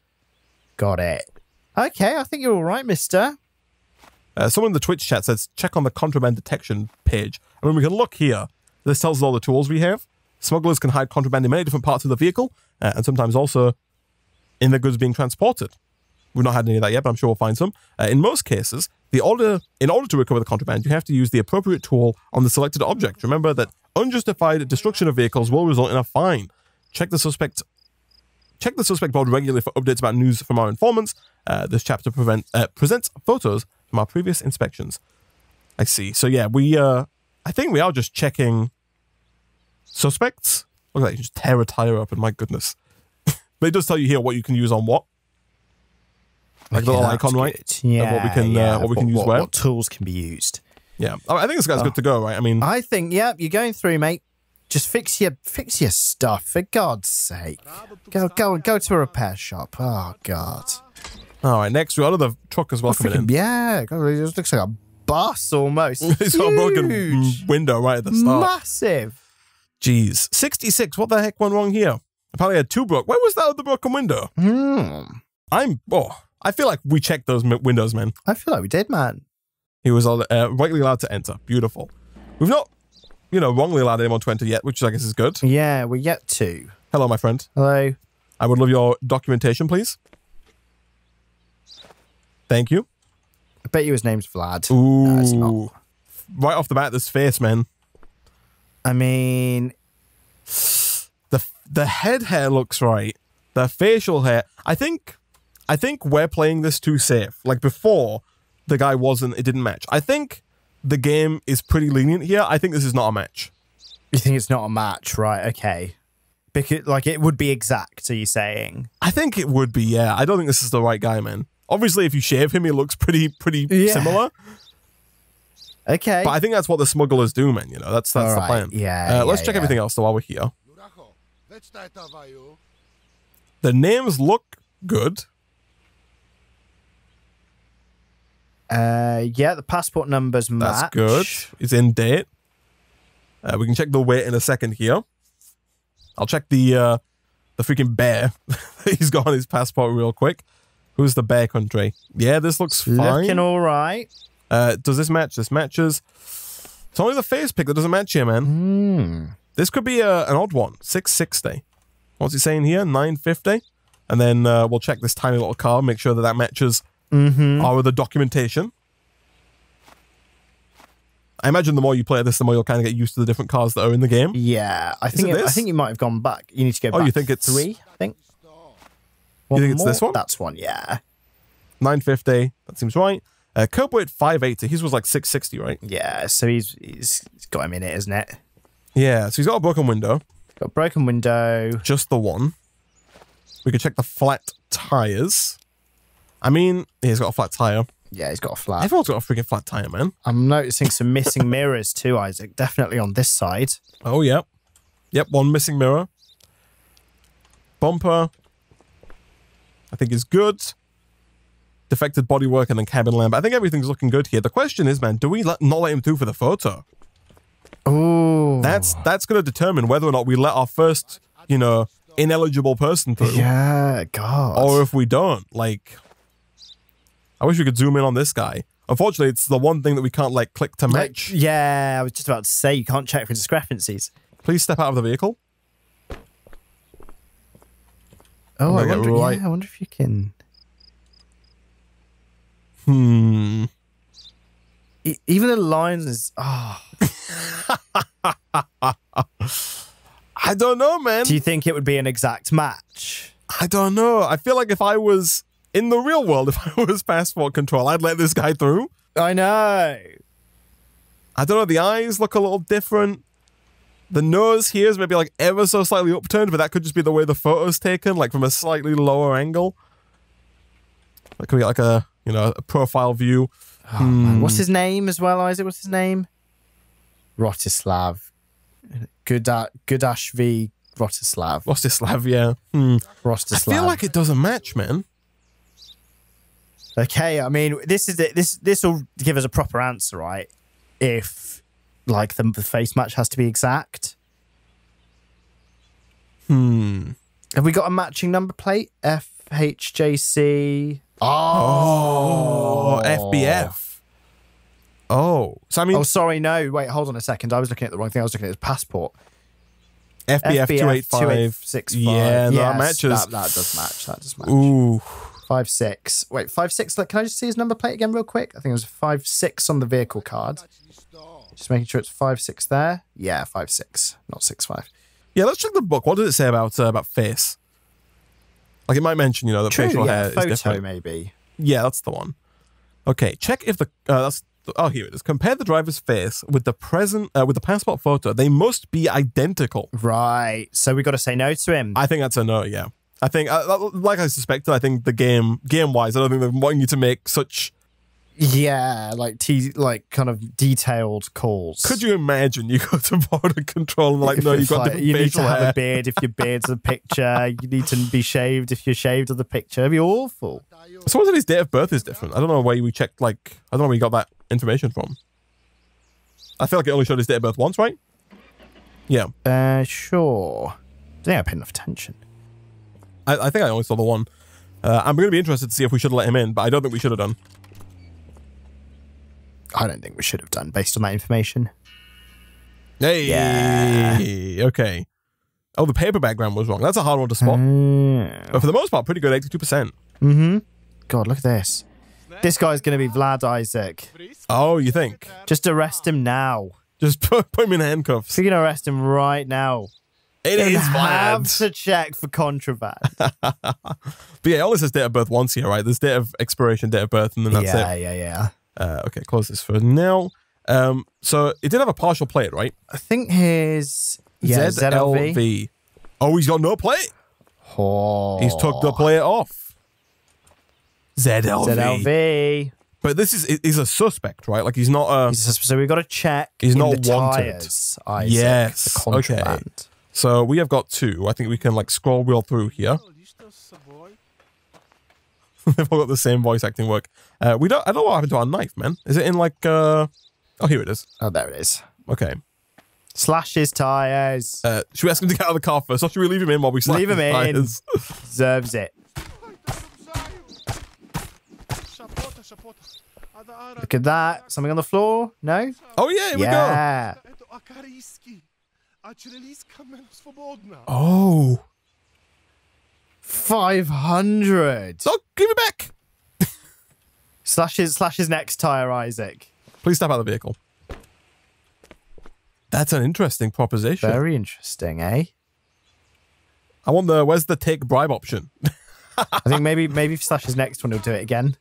got it. Okay, I think you're all right, Mister. Uh, someone in the Twitch chat says check on the contraband detection page. I mean, we can look here. This tells us all the tools we have. Smugglers can hide contraband in many different parts of the vehicle, uh, and sometimes also in the goods being transported. We've not had any of that yet, but I'm sure we'll find some. Uh, in most cases, the order in order to recover the contraband, you have to use the appropriate tool on the selected object. Remember that unjustified destruction of vehicles will result in a fine. Check the suspect. Check the suspect board regularly for updates about news from our informants. Uh, this chapter prevent, uh, presents photos from our previous inspections. I see. So yeah, we uh I think we are just checking suspects Look at that. You just tear a tire up, and my goodness. but it does tell you here what you can use on what. Like the Okay, little that's icon, right? Yeah, Of what we can, uh, what we can use what, where. What tools can be used? Yeah. I I think this guy's good to go, right? I mean, I think, yeah, you're going through, mate. Just fix your fix your stuff for God's sake. Go go go to a repair shop. Oh God. all right. Next, we got another truck as well coming in. Yeah, God, it just looks like a bus almost. It's got a broken window right at the start. Massive. Jeez. 66. What the heck went wrong here? Apparently, I had two broke. Where was that other broken window? Hmm. I'm. Oh, I feel like we checked those windows, man. I feel like we did, man. He was uh, rightly allowed to enter. Beautiful. We've not, you know, wrongly allowed anyone to enter yet, which I guess is good. Yeah, we're yet to. Hello, my friend. Hello. I would love your documentation, please. Thank you. I bet you his name's Vlad. Ooh. No. Right off the bat, this face, man. I mean, The the head hair looks right. The facial hair. I think I think we're playing this too safe. Like before, the guy wasn't it didn't match. I think the game is pretty lenient here. I think this is not a match. you think it's not a match, right? Okay. Because like it would be exact. Are you saying? I think it would be, yeah. I don't think this is the right guy, man. Obviously, if you shave him, he looks pretty pretty Yeah. similar. Okay. But I think that's what the smugglers do, man. You know, that's that's the Alright, plan. yeah, Uh, let's yeah, check yeah. everything else though while we're here. Juracho, veď stávajú. The names look good. Uh, yeah, the passport numbers match. That's good. It's in date. Uh, we can check the weight in a second here. I'll check the uh, the freaking bear he's got on his passport real quick. Who's the bear country? Yeah, this looks fine. Looking all right. uh, does this match? This matches. It's only the face pick that doesn't match here, man. Hmm. This could be a, an odd one. 660. What's he saying here? 950. And then uh, we'll check this tiny little car, make sure that that matches Mm-hmm. our other documentation. I imagine the more you play this, the more you'll kind of get used to the different cars that are in the game. Yeah, I Is think it I think you might have gone back. You need to go. Oh, back you think it's- three? I think. You think it's this one? That's one. Yeah, 950. That seems right. Uh, Curb weight 580. His was like 660, right? yeah. So he's he's, he's got him in it, isn't it? Yeah. So he's got a broken window, Got a broken window. just the one. We could check the flat tires. I mean, he's got a flat tire. Yeah, he's got a flat. Everyone's got a freaking flat tire, man. I'm noticing some missing mirrors too, Isaac. Definitely on this side. Oh, yep. Yep, one missing mirror. Bumper, I think is good. Defected bodywork and then cabin lamp. I think everything's looking good here. The question is, man, do we let, not let him through for the photo? Oh, That's that's going to determine whether or not we let our first, you know, ineligible person through, yeah. God. or if we don't. Like, I wish we could zoom in on this guy. Unfortunately, it's the one thing that we can't like click to Like, match. yeah, I was just about to say you can't check for discrepancies. Please step out of the vehicle. Oh, I wonder, right- yeah, I wonder if you can. Hmm. E- even the lines is. Oh, I don't know, man. do you think it would be an exact match? I don't know. I feel like if I was in the real world, if I was passport control, I'd let this guy through. I know. I don't know. The eyes look a little different. The nose here is maybe like ever so slightly upturned, but that could just be the way the photo's taken, like from a slightly lower angle. That could be like a you know a profile view. Oh, man. What's his name as well, Isaac? What's his name? Rotislav. Guda- Gudashvi Rotislav. Rostislav, yeah. Hmm. I feel like it doesn't match, man. Okay, I mean, this is it. This this will give us a proper answer, right? If like the, the face match has to be exact. Hmm. Have we got a matching number plate? FHJC. Oh, FBF. Oh, so I mean Oh, sorry, no. Wait, hold on a second. I was looking at the wrong thing. I was looking at his passport. FBF two eight five. 2865. Yeah, no, that matches. That, that does match. That does match. Ooh. Five six. Wait, five six. Can I just see his number plate again, real quick? I think it was five six on the vehicle card. Just making sure it's five six there. Yeah, five six, not six five. Yeah, let's check the book. What does it say about uh, about face? Like it might mention, you know, that facial yeah, hair photo is different. maybe. Yeah, that's the one. Okay, check if the uh, that's Oh, here it is. Compare the driver's face with the present uh, with the passport photo. They must be identical. Right. So we got to say no to him. I think that's a no. Yeah, I think uh, like I suspected. I think the game game wise, I don't think they're wanting you to make such. yeah, like te- like kind of detailed calls. Could you imagine you go to border control and like If no, you've got like, you need to have hair. a beard if your beard's the picture. You need to be shaved if you're shaved of the picture. It'd be awful. I suppose if his date of birth is different. I don't know where we checked. Like I don't know where you got that information from. I feel like it only showed his date of birth once, right? Yeah, Uh, sure. I think I paid enough attention. I, I think I only saw the one. Uh, I'm going to be interested to see if we should have let him in, but I don't think we should have done. I don't think we should have done based on that information. Hey, Yeah. okay. Oh, the paper background was wrong. That's a hard one to spot. Mm. But for the most part, pretty good, 82%. Mm-hmm. God, look at this. This guy's going to be Vlad Isaac. Oh, you think? Just arrest him now. Just put, put him in handcuffs. Going to arrest him right now. It is have to check for contraband. But yeah, it only says date of birth once here, right? There's date of expiration, date of birth, and then that's yeah, it. yeah, yeah. Uh, okay, close this for now. Um, so it did have a partial plate, right? I think his yeah, ZLV. Oh, he's got no plate. Oh. He's took the plate off. ZLV. ZLV. But this is he's a suspect, right? Like he's not a. He's just- so we've got to check. He's not the wanted. Tires, Isaac, Yes, the contraband. So we have got two. I think we can like scroll wheel through here. They've all got the same voice acting work. Uh, we don't. I don't know what happened to our knife, man. Is it in like? uh Oh, here it is. Oh, there it is. Okay. Slash his tires. Uh, should we ask him to get out of the car first, or should we leave him in while we slash Leave him his in. tires? Deserves it. Look at that. Something on the floor? No? Oh yeah, here we go. Yeah. Oh, 500. so give it back. Slash his, slash his next tire, Isaac. Please step out of the vehicle. That's an interesting proposition. Very interesting, eh? I wonder where's the take bribe option. I think maybe maybe if Slash his next one, he'll do it again.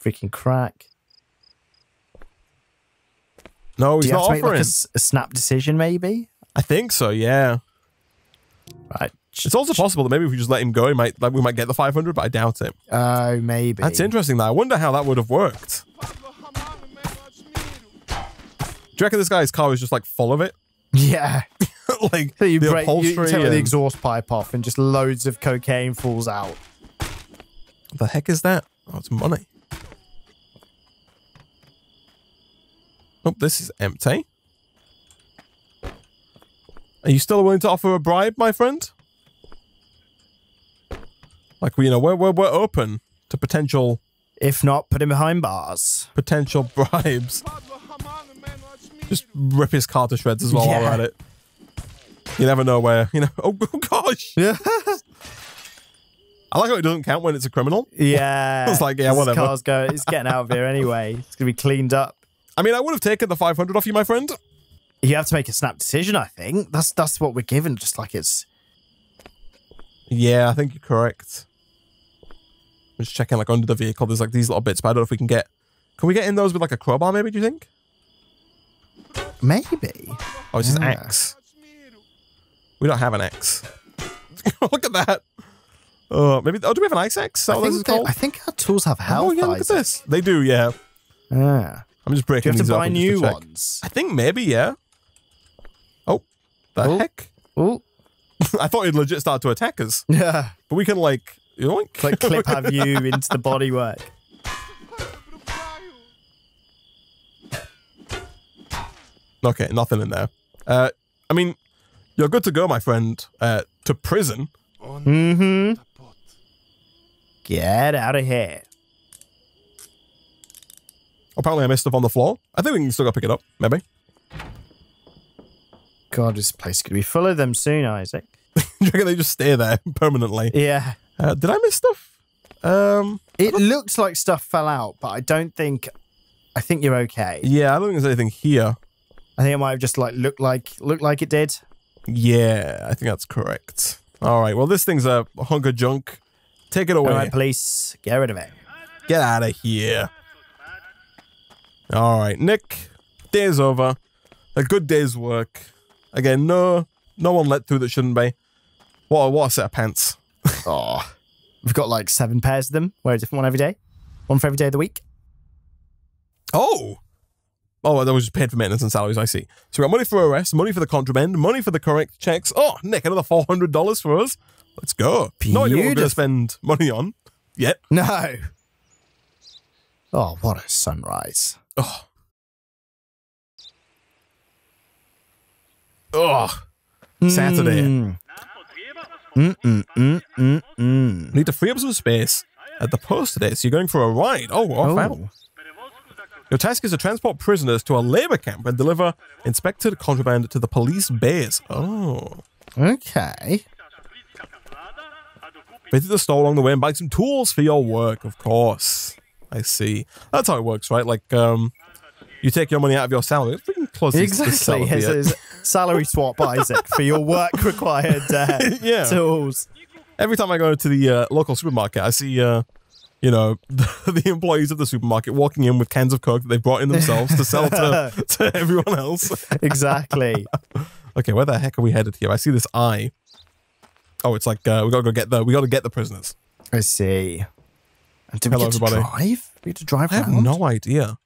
Freaking crack. No, Do he's you have not to make like a, offering. a snap decision, maybe? I think so. Yeah. Right. It's also possible that maybe if we just let him go, he might like we might get the 500, but I doubt it. Oh, maybe. That's interesting. Though I wonder how that would have worked. Do you reckon this guy's car was just like full of it? Yeah. like So you the break, you, you upholstery take the exhaust pipe off, and just loads of cocaine falls out. the heck is that? Oh, it's money. Oh, this is empty. Are you still willing to offer a bribe, my friend? Like, we you know, we're, we're, we're open to potential If not, put him behind bars. potential bribes. Just rip his car to shreds as well while we're at it. You never know where, you know. Oh, oh gosh. Yeah. I like how it doesn't count when it's a criminal. Yeah. It's like, yeah, whatever. Car's go, it's getting out of here anyway. It's going to be cleaned up. I mean, I would have taken the 500 off you, my friend. You have to make a snap decision, I think. That's that's what we're given, just like it's. Yeah, I think you're correct. I'm just checking like under the vehicle. There's like these little bits, but I don't know if we can get. Can we get in those with like a crowbar? Maybe? Do you think? Maybe. Oh, it's just Yeah. X. We don't have an X. look at that. Uh, maybe. Oh, do we have an ice X? Is I what this is think, they- I think our tools have health. oh yeah, look at this. They do. Yeah. Yeah. I'm just breaking. Do breaking you have these to buy new check. ones? I think maybe. Yeah. Oh, the Oh. heck! Oh. I thought he'd legit start to attack us, Yeah. but we can like, you know, Like clip have you into the bodywork. Okay, nothing in there. Uh, I mean, you're good to go, my friend. Uh, to prison. Mm-hmm. Get out of here. Apparently, I missed stuff on the floor. I think we can still go pick it up. Maybe. God, this place to be full of them soon, Isaac. Do you reckon they just stay there permanently? Yeah. Uh, did I miss stuff? Um, It looks like stuff fell out, but I don't think. I think you're okay. yeah, I don't think there's anything here. I think it might have just like looked like looked like it did. Yeah, I think that's correct. All right. Well, this thing's a hunk of junk. Take it away. right, police, get rid of it. Get out of here. All right, Nik. Day's over. A good day's work. Again, no, no one let through that shouldn't be. What a, what a set of pants. Oh, we've got like seven pairs of them. Wear a different one every day. One for every day of the week. Oh. Oh, that was just paid for maintenance and salaries, I see. So we got money for arrest, money for the contraband, money for the correct checks. Oh, Nik, another $400 for us. Let's go. No idea what we're going to spend money on yet. No. Oh, what a sunrise. Oh. Oh. Saturday. Mm. Mm, mm, mm, mm, mm. Need to free up some space at the post today, so you're going for a ride. Oh, oh, wow. Oh. Your task is to transport prisoners to a labor camp and deliver inspected contraband to the police base. Oh. Okay. Visit the store along the way and buy some tools for your work, of course. I see. That's how it works, right? Like, um, you take your money out of your salary. It's pretty close to Exactly. salary, His, his salary swap, Isaac, for your work required uh, Yeah. tools. Every time I go to the uh, local supermarket, I see, uh, you know, the, the employees of the supermarket walking in with cans of Coke that they've brought in themselves to sell to, to everyone else. Exactly. Okay, where the heck are we headed here? I see this eye. Oh, it's like uh, we gotta go get the we gotta get the prisoners. I see. And do we Hello, get to everybody. drive? We get to drive I have around? no idea.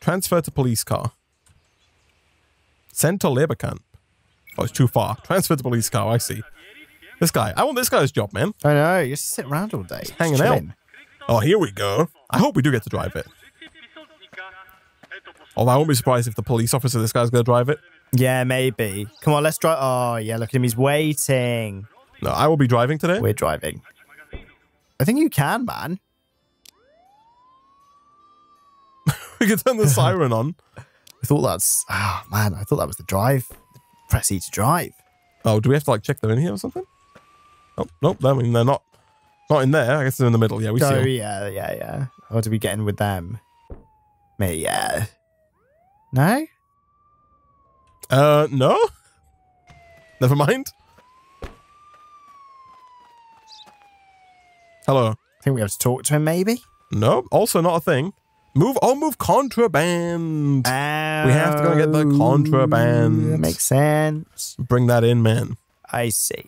Transfer to police car. Send to labor camp. Oh, it's too far. Transfer to police car. I see. This guy. I want this guy's job, man. I know. You just sit around all day. Hanging out. Oh, here we go. I hope we do get to drive it. Although I won't be surprised if the police officer this guy's gonna drive it. Yeah, maybe. Come on, let's drive. Oh, yeah, look at him. He's waiting. No, I will be driving today. We're driving. I think you can, man. we can turn the siren on. I thought that's. Oh, man. I thought that was the drive. Press E to drive. Oh, do we have to like check them in here or something? Oh, nope. I mean, they're not not in there. I guess they're in the middle. Yeah, we see Oh yeah, yeah, yeah. How do we get in with them? Me, yeah. No? Uh, no. Never mind. Hello. I think we have to talk to him, maybe? No. Also not a thing. Move. Oh, move contraband. We have to go and get the contraband. That makes sense. Bring that in, man. I see.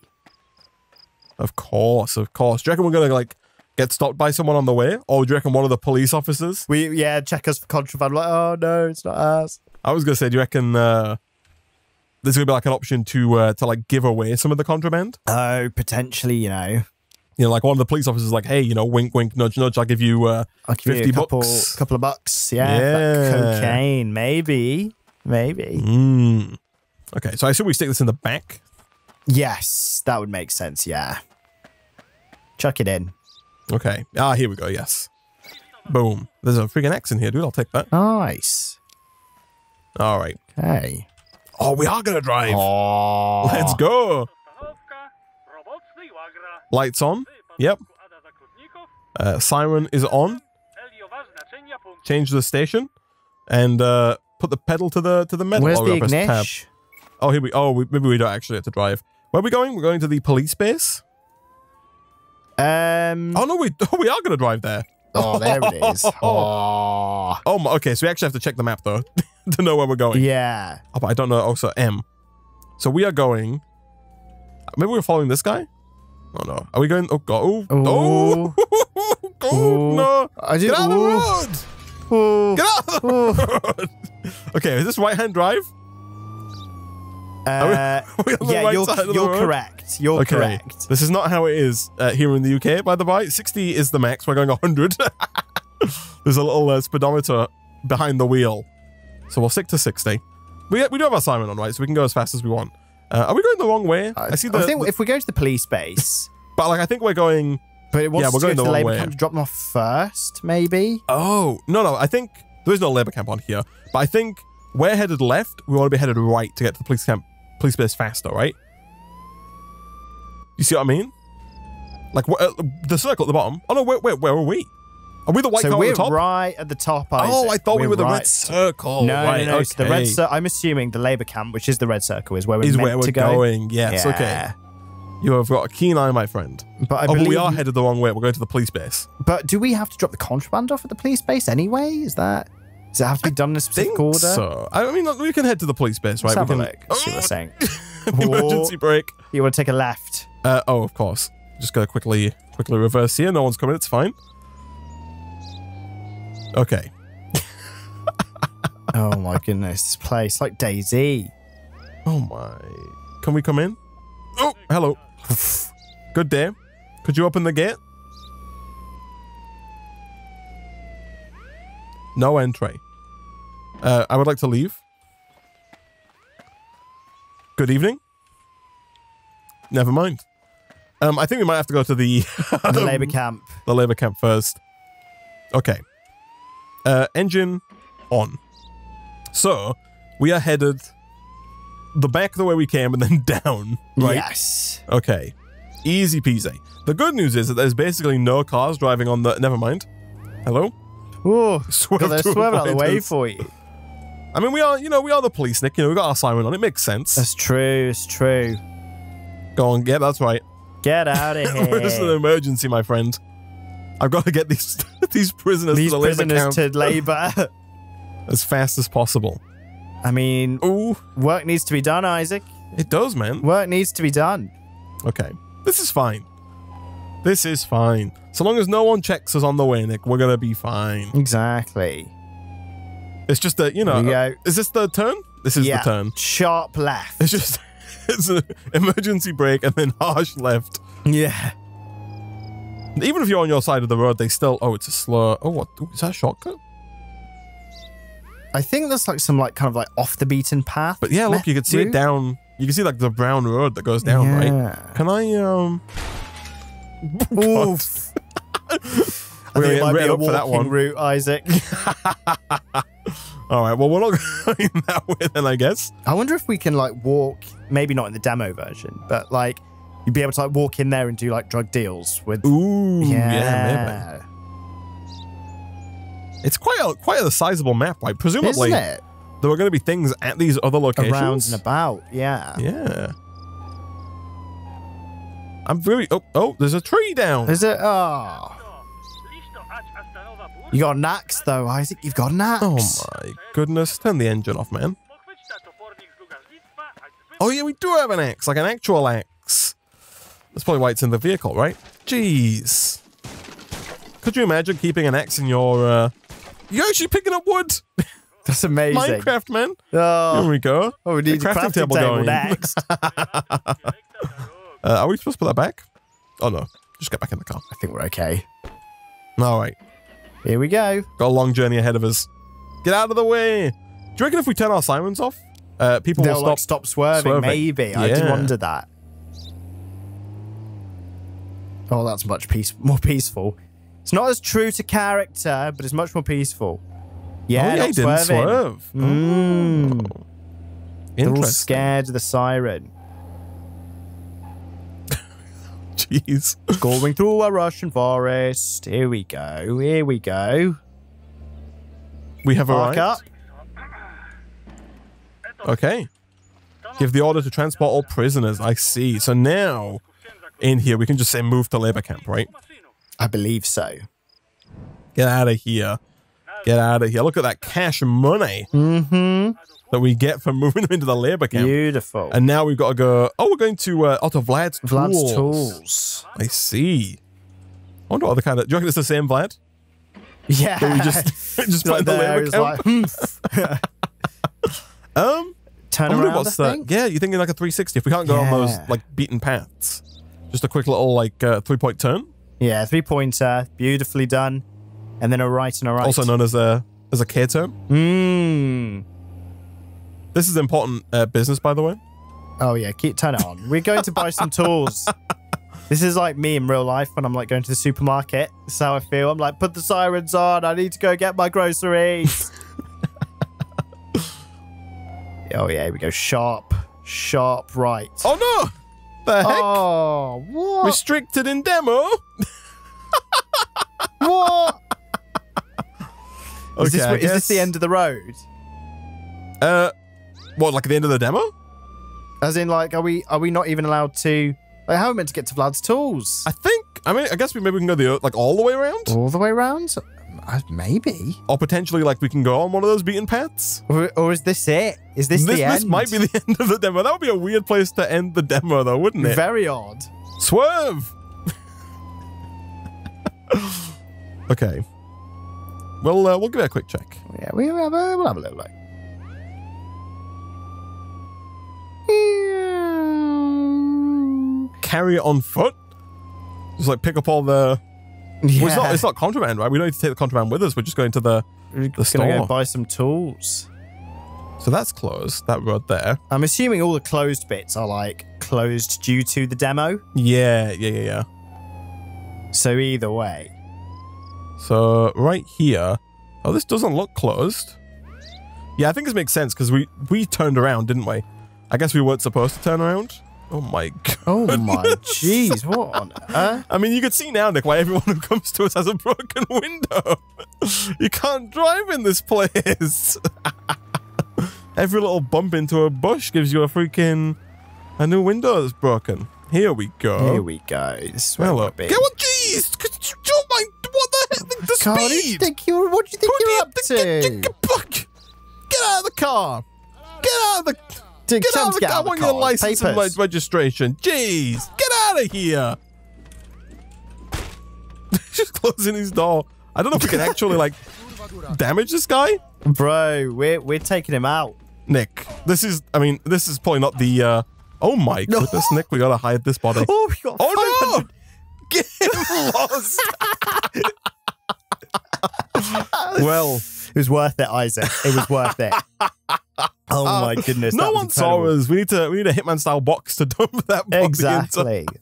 Of course, of course. Do you reckon we're gonna like get stopped by someone on the way, or do you reckon one of the police officers? We yeah, check us for contraband. Like, oh no, it's not us. I was gonna say, do you reckon uh, there's gonna be like an option to uh, to like give away some of the contraband? Oh, potentially, you know. You know, like one of the police officers is like, hey, you know, wink, wink, nudge, nudge. I'll give you uh, I'll give 50 you a couple, bucks. couple of bucks. Yeah, Yeah. cocaine, maybe, maybe. Mm. Okay, so I assume we stick this in the back. Yes, that would make sense. Yeah, chuck it in. Okay. Ah, here we go. Yes. Boom. There's a freaking X in here, dude. I'll take that. Nice. All right. Okay. Oh, we are gonna drive. Oh, Let's go. Lights on. Yep. Uh, siren is on. Change the station, and uh, put the pedal to the to the metal. Where's Oh, the tab. Oh, here we. Oh, we, maybe we don't actually have to drive. Where are we going? We're going to the police base. Um. Oh no, we oh, we are gonna drive there. Oh, there it is. Oh, Oh, my- okay. So we actually have to check the map though to know where we're going. yeah. Oh, but I don't know. Also, M. So we are going. Maybe we're following this guy. Oh no. Are we going? Oh god. Oh. Oh. oh Ooh. no. I do. Get out of the road. ooh, Get out of the road. okay. Is this right hand drive? Uh, we yeah, right you're, side of the you're correct. You're Okay. correct. This is not how it is uh, here in the UK, by the by. 60 is the max. We're going 100. There's a little uh, speedometer behind the wheel. So we'll stick to 60. We, we do have our Simon on, right? So we can go as fast as we want. Uh, are we going the wrong way? I, see the, I think the- if we go to the police base, but like I think we're going. but it wants Yeah, we're to going go the to the labour way. camp to drop them off first, maybe. Oh no, no. I think there is no labor camp on here, but I think we're headed left. We want to be headed right to get to the police camp, police base faster, right? You see what I mean? Like uh, the circle at the bottom. Oh no, wait, wait, where are we? Are we the white so car we're at the top? right at the top. oh, I thought we We're were the red circle. No, right, no, no. So the red. okay. Cir- I'm assuming the labour camp, which is the red circle, is where we're is meant where we're to go. going. Yes, Yeah. okay. You have got a keen eye, my friend. But I oh, but believe. we are headed the wrong way. We're going to the police base. but do we have to drop the contraband off at the police base anyway? Is that? Does it have to be done in a specific Think order? so. I mean, look, we can head to the police base, right? Let's we a can, look. See what we're saying. Emergency brake. You want to take a left? Uh, oh, of course. Just gotta quickly, quickly reverse here. No one's coming. It's fine. Okay. oh my goodness, this place like Daisy. Oh my. Can we come in? Oh, hello. Good day. Could you open the gate? No entry. Uh, I would like to leave. Good evening. Never mind. Um, I think we might have to go to the The Labour camp. the labor camp first. Okay. Uh, engine on. So we are headed the back the way we came and then down. Right. Yes. Okay. Easy peasy. The good news is that there's basically no cars driving on the. Never mind. Hello. Whoa. Swerve Got they're out the way for you. I mean, we are. You know, we are the police, Nik. You know, we got our siren on. It makes sense. That's true. It's true. Go on. Yeah, that's right. Get out of this is an emergency, my friend. I've got to get these these prisoners These to the labor prisoners to Labour. as fast as possible. I mean, Ooh, work needs to be done, Isaac. it does, man. Work needs to be done. Okay. This is fine. This is fine. So long as no one checks us on the way, Nik, we're gonna be fine. Exactly. It's just that, you know, we uh, go. is this the turn? This is yeah. the turn. Sharp left. It's just, it's an emergency brake and then harsh left. yeah. Even if you're on your side of the road, they still, oh, it's a slur. oh, what, ooh, is that a shortcut? I think there's like some like kind of like off the beaten path. But yeah, look, you can see it down, you can see like the brown road that goes down, right? Yeah. Can I, um, Oof. I think it might be a for that one. route, Isaac. all right, well, we're not going that way then, I guess. I wonder if we can like walk, maybe not in the demo version, but like you'd be able to like walk in there and do like drug deals with. Ooh, yeah. yeah, maybe. It's quite a quite a sizable map, right? Presumably, Isn't it? there were going to be things at these other locations. Around and about, yeah. Yeah. I'm very. Oh, oh, there's a tree down. Is it? Oh. You got an axe though, Isaac. You've got an axe. Oh my goodness! Turn the engine off, man. Oh yeah, we do have an axe, like an actual axe. That's probably why it's in the vehicle, right? Jeez. Could you imagine keeping an axe in your? uh You actually picking up wood? That's amazing. Minecraft, man. Oh, Here we go. oh we need The a crafting table, going. next. Uh, are we supposed to put that back? Oh no, just get back in the car. I think we're okay. All right, Here we go. got a long journey ahead of us. Get out of the way. Do you reckon if we turn our sirens off, uh, people They'll will like stop? stop swerving, swerving. maybe. I did wonder that. Oh, that's much peace more peaceful. It's not as true to character, but it's much more peaceful. Yeah, oh, yeah, he didn't swerving. swerve. Mm. Oh. They're all scared of the siren. Jeez. Going through a Russian forest. Here we go. Here we go. We have Park arrived. up. Okay. Give the order to transport all prisoners. I see. So now, in here, we can just say move to labor camp, right? I believe so. Get out of here. Get out of here. Look at that cash money Mm-hmm. that we get for moving them into the labor camp. Beautiful. And now we've got to go. Oh, we're going to uh, out of Vlad's, Vlad's tools. tools. I see. I wonder what other kind of. Do you reckon it's the same Vlad? Yeah. That we just just put like the labor camp? like, um, turn I wonder around, what's I that? think. Yeah, you're thinking like a 360. If we can't go on those like beaten paths, just a quick little like uh, three point turn, Yeah, three pointer, beautifully done, and then a right and a right. also known as a as a K turn. Mmm. This is important uh, business, by the way. Oh yeah, keep turn it on. We're going to buy some tools. This is like me in real life when I'm like going to the supermarket. This is how I feel. I'm like, put the sirens on. I need to go get my groceries. oh yeah, here we go. Sharp, sharp right. Oh no! The heck? Oh, what? Restricted in demo. what? Okay, is, this, is this the end of the road? Uh, what? Like at the end of the demo? As in, like, are we are we not even allowed to? Like, how are we meant to get to Vlad's tools? I think. I mean, I guess we maybe we can go the like all the way around, All the way around? Uh, maybe. or potentially like we can go on one of those beaten paths. Or, or is this it? Is this, this, the end? this might be the end of the demo. That would be a weird place to end the demo, though, wouldn't it? Very odd. Swerve. okay. Well, uh, we'll give it a quick check. Yeah, we'll have a, we'll have a little look. Carry it on foot. Just like pick up all the. Yeah. Well, it's not. It's not contraband, right? We don't need to take the contraband with us. We're just going to the. We're gonna store. go buy some tools. So that's closed. That road there. I'm assuming all the closed bits are like closed due to the demo. Yeah, yeah, yeah, yeah. So either way, So right here. Oh, this doesn't look closed. Yeah, I think this makes sense because we we turned around, didn't we? I guess we weren't supposed to turn around. Oh my god. oh my jeez, what on earth? I mean, you can see now, Nik, why everyone who comes to us has a broken window. You can't drive in this place. Every little bump into a bush gives you a freaking a new window that's broken. Here we go. Here we go. This is where Well, be. Get what? Jeez! Oh my! What the heck? The God, what do you speed! think you're? What do you think you're you up to? Get, get, get out of the car! Get out of the. Dude, Get out of to the get car! I of want the your car. license and Papers. reg- registration. Jeez! Get out of here! Just closing his door. I don't know if we can actually like damage this guy. Bro, we're we're taking him out. Nik, this is. I mean, this is probably not the. uh Oh my No. goodness, Nik! We gotta hide this body. Oh, we got Oh no! Get him lost. well, It was worth it, Isaac. It was worth it. Oh my goodness. no one saw us. We need to. We need a hitman style box to dump that body into. Exactly.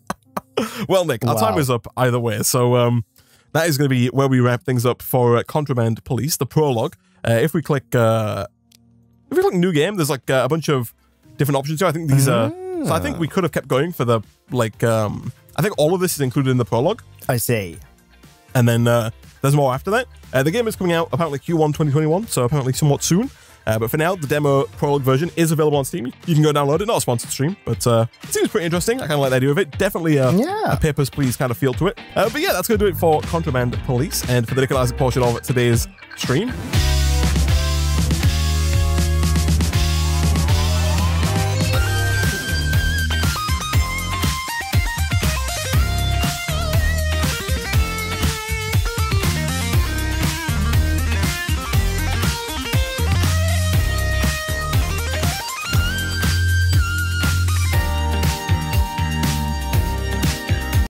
Well, Nik, our time Wow. is up either way. So um, that is going to be where we wrap things up for uh, Contraband Police, the prologue. Uh, if we click, uh, if we click new game, there's like uh, a bunch of different options here. I think these are. So I think we could have kept going for the like. Um, I think all of this is included in the prologue, I see. and then uh, there's more after that. Uh, the game is coming out apparently Q1 2021, so apparently somewhat soon. Uh, but for now, the demo prologue version is available on Steam. You can go download it. Not a sponsored stream, but uh, it seems pretty interesting. I kind of like the idea of it. Definitely a, Yeah. a papers please kind of feel to it. Uh, but yeah, that's going to do it for Contraband Police and for the Nik portion of today's stream.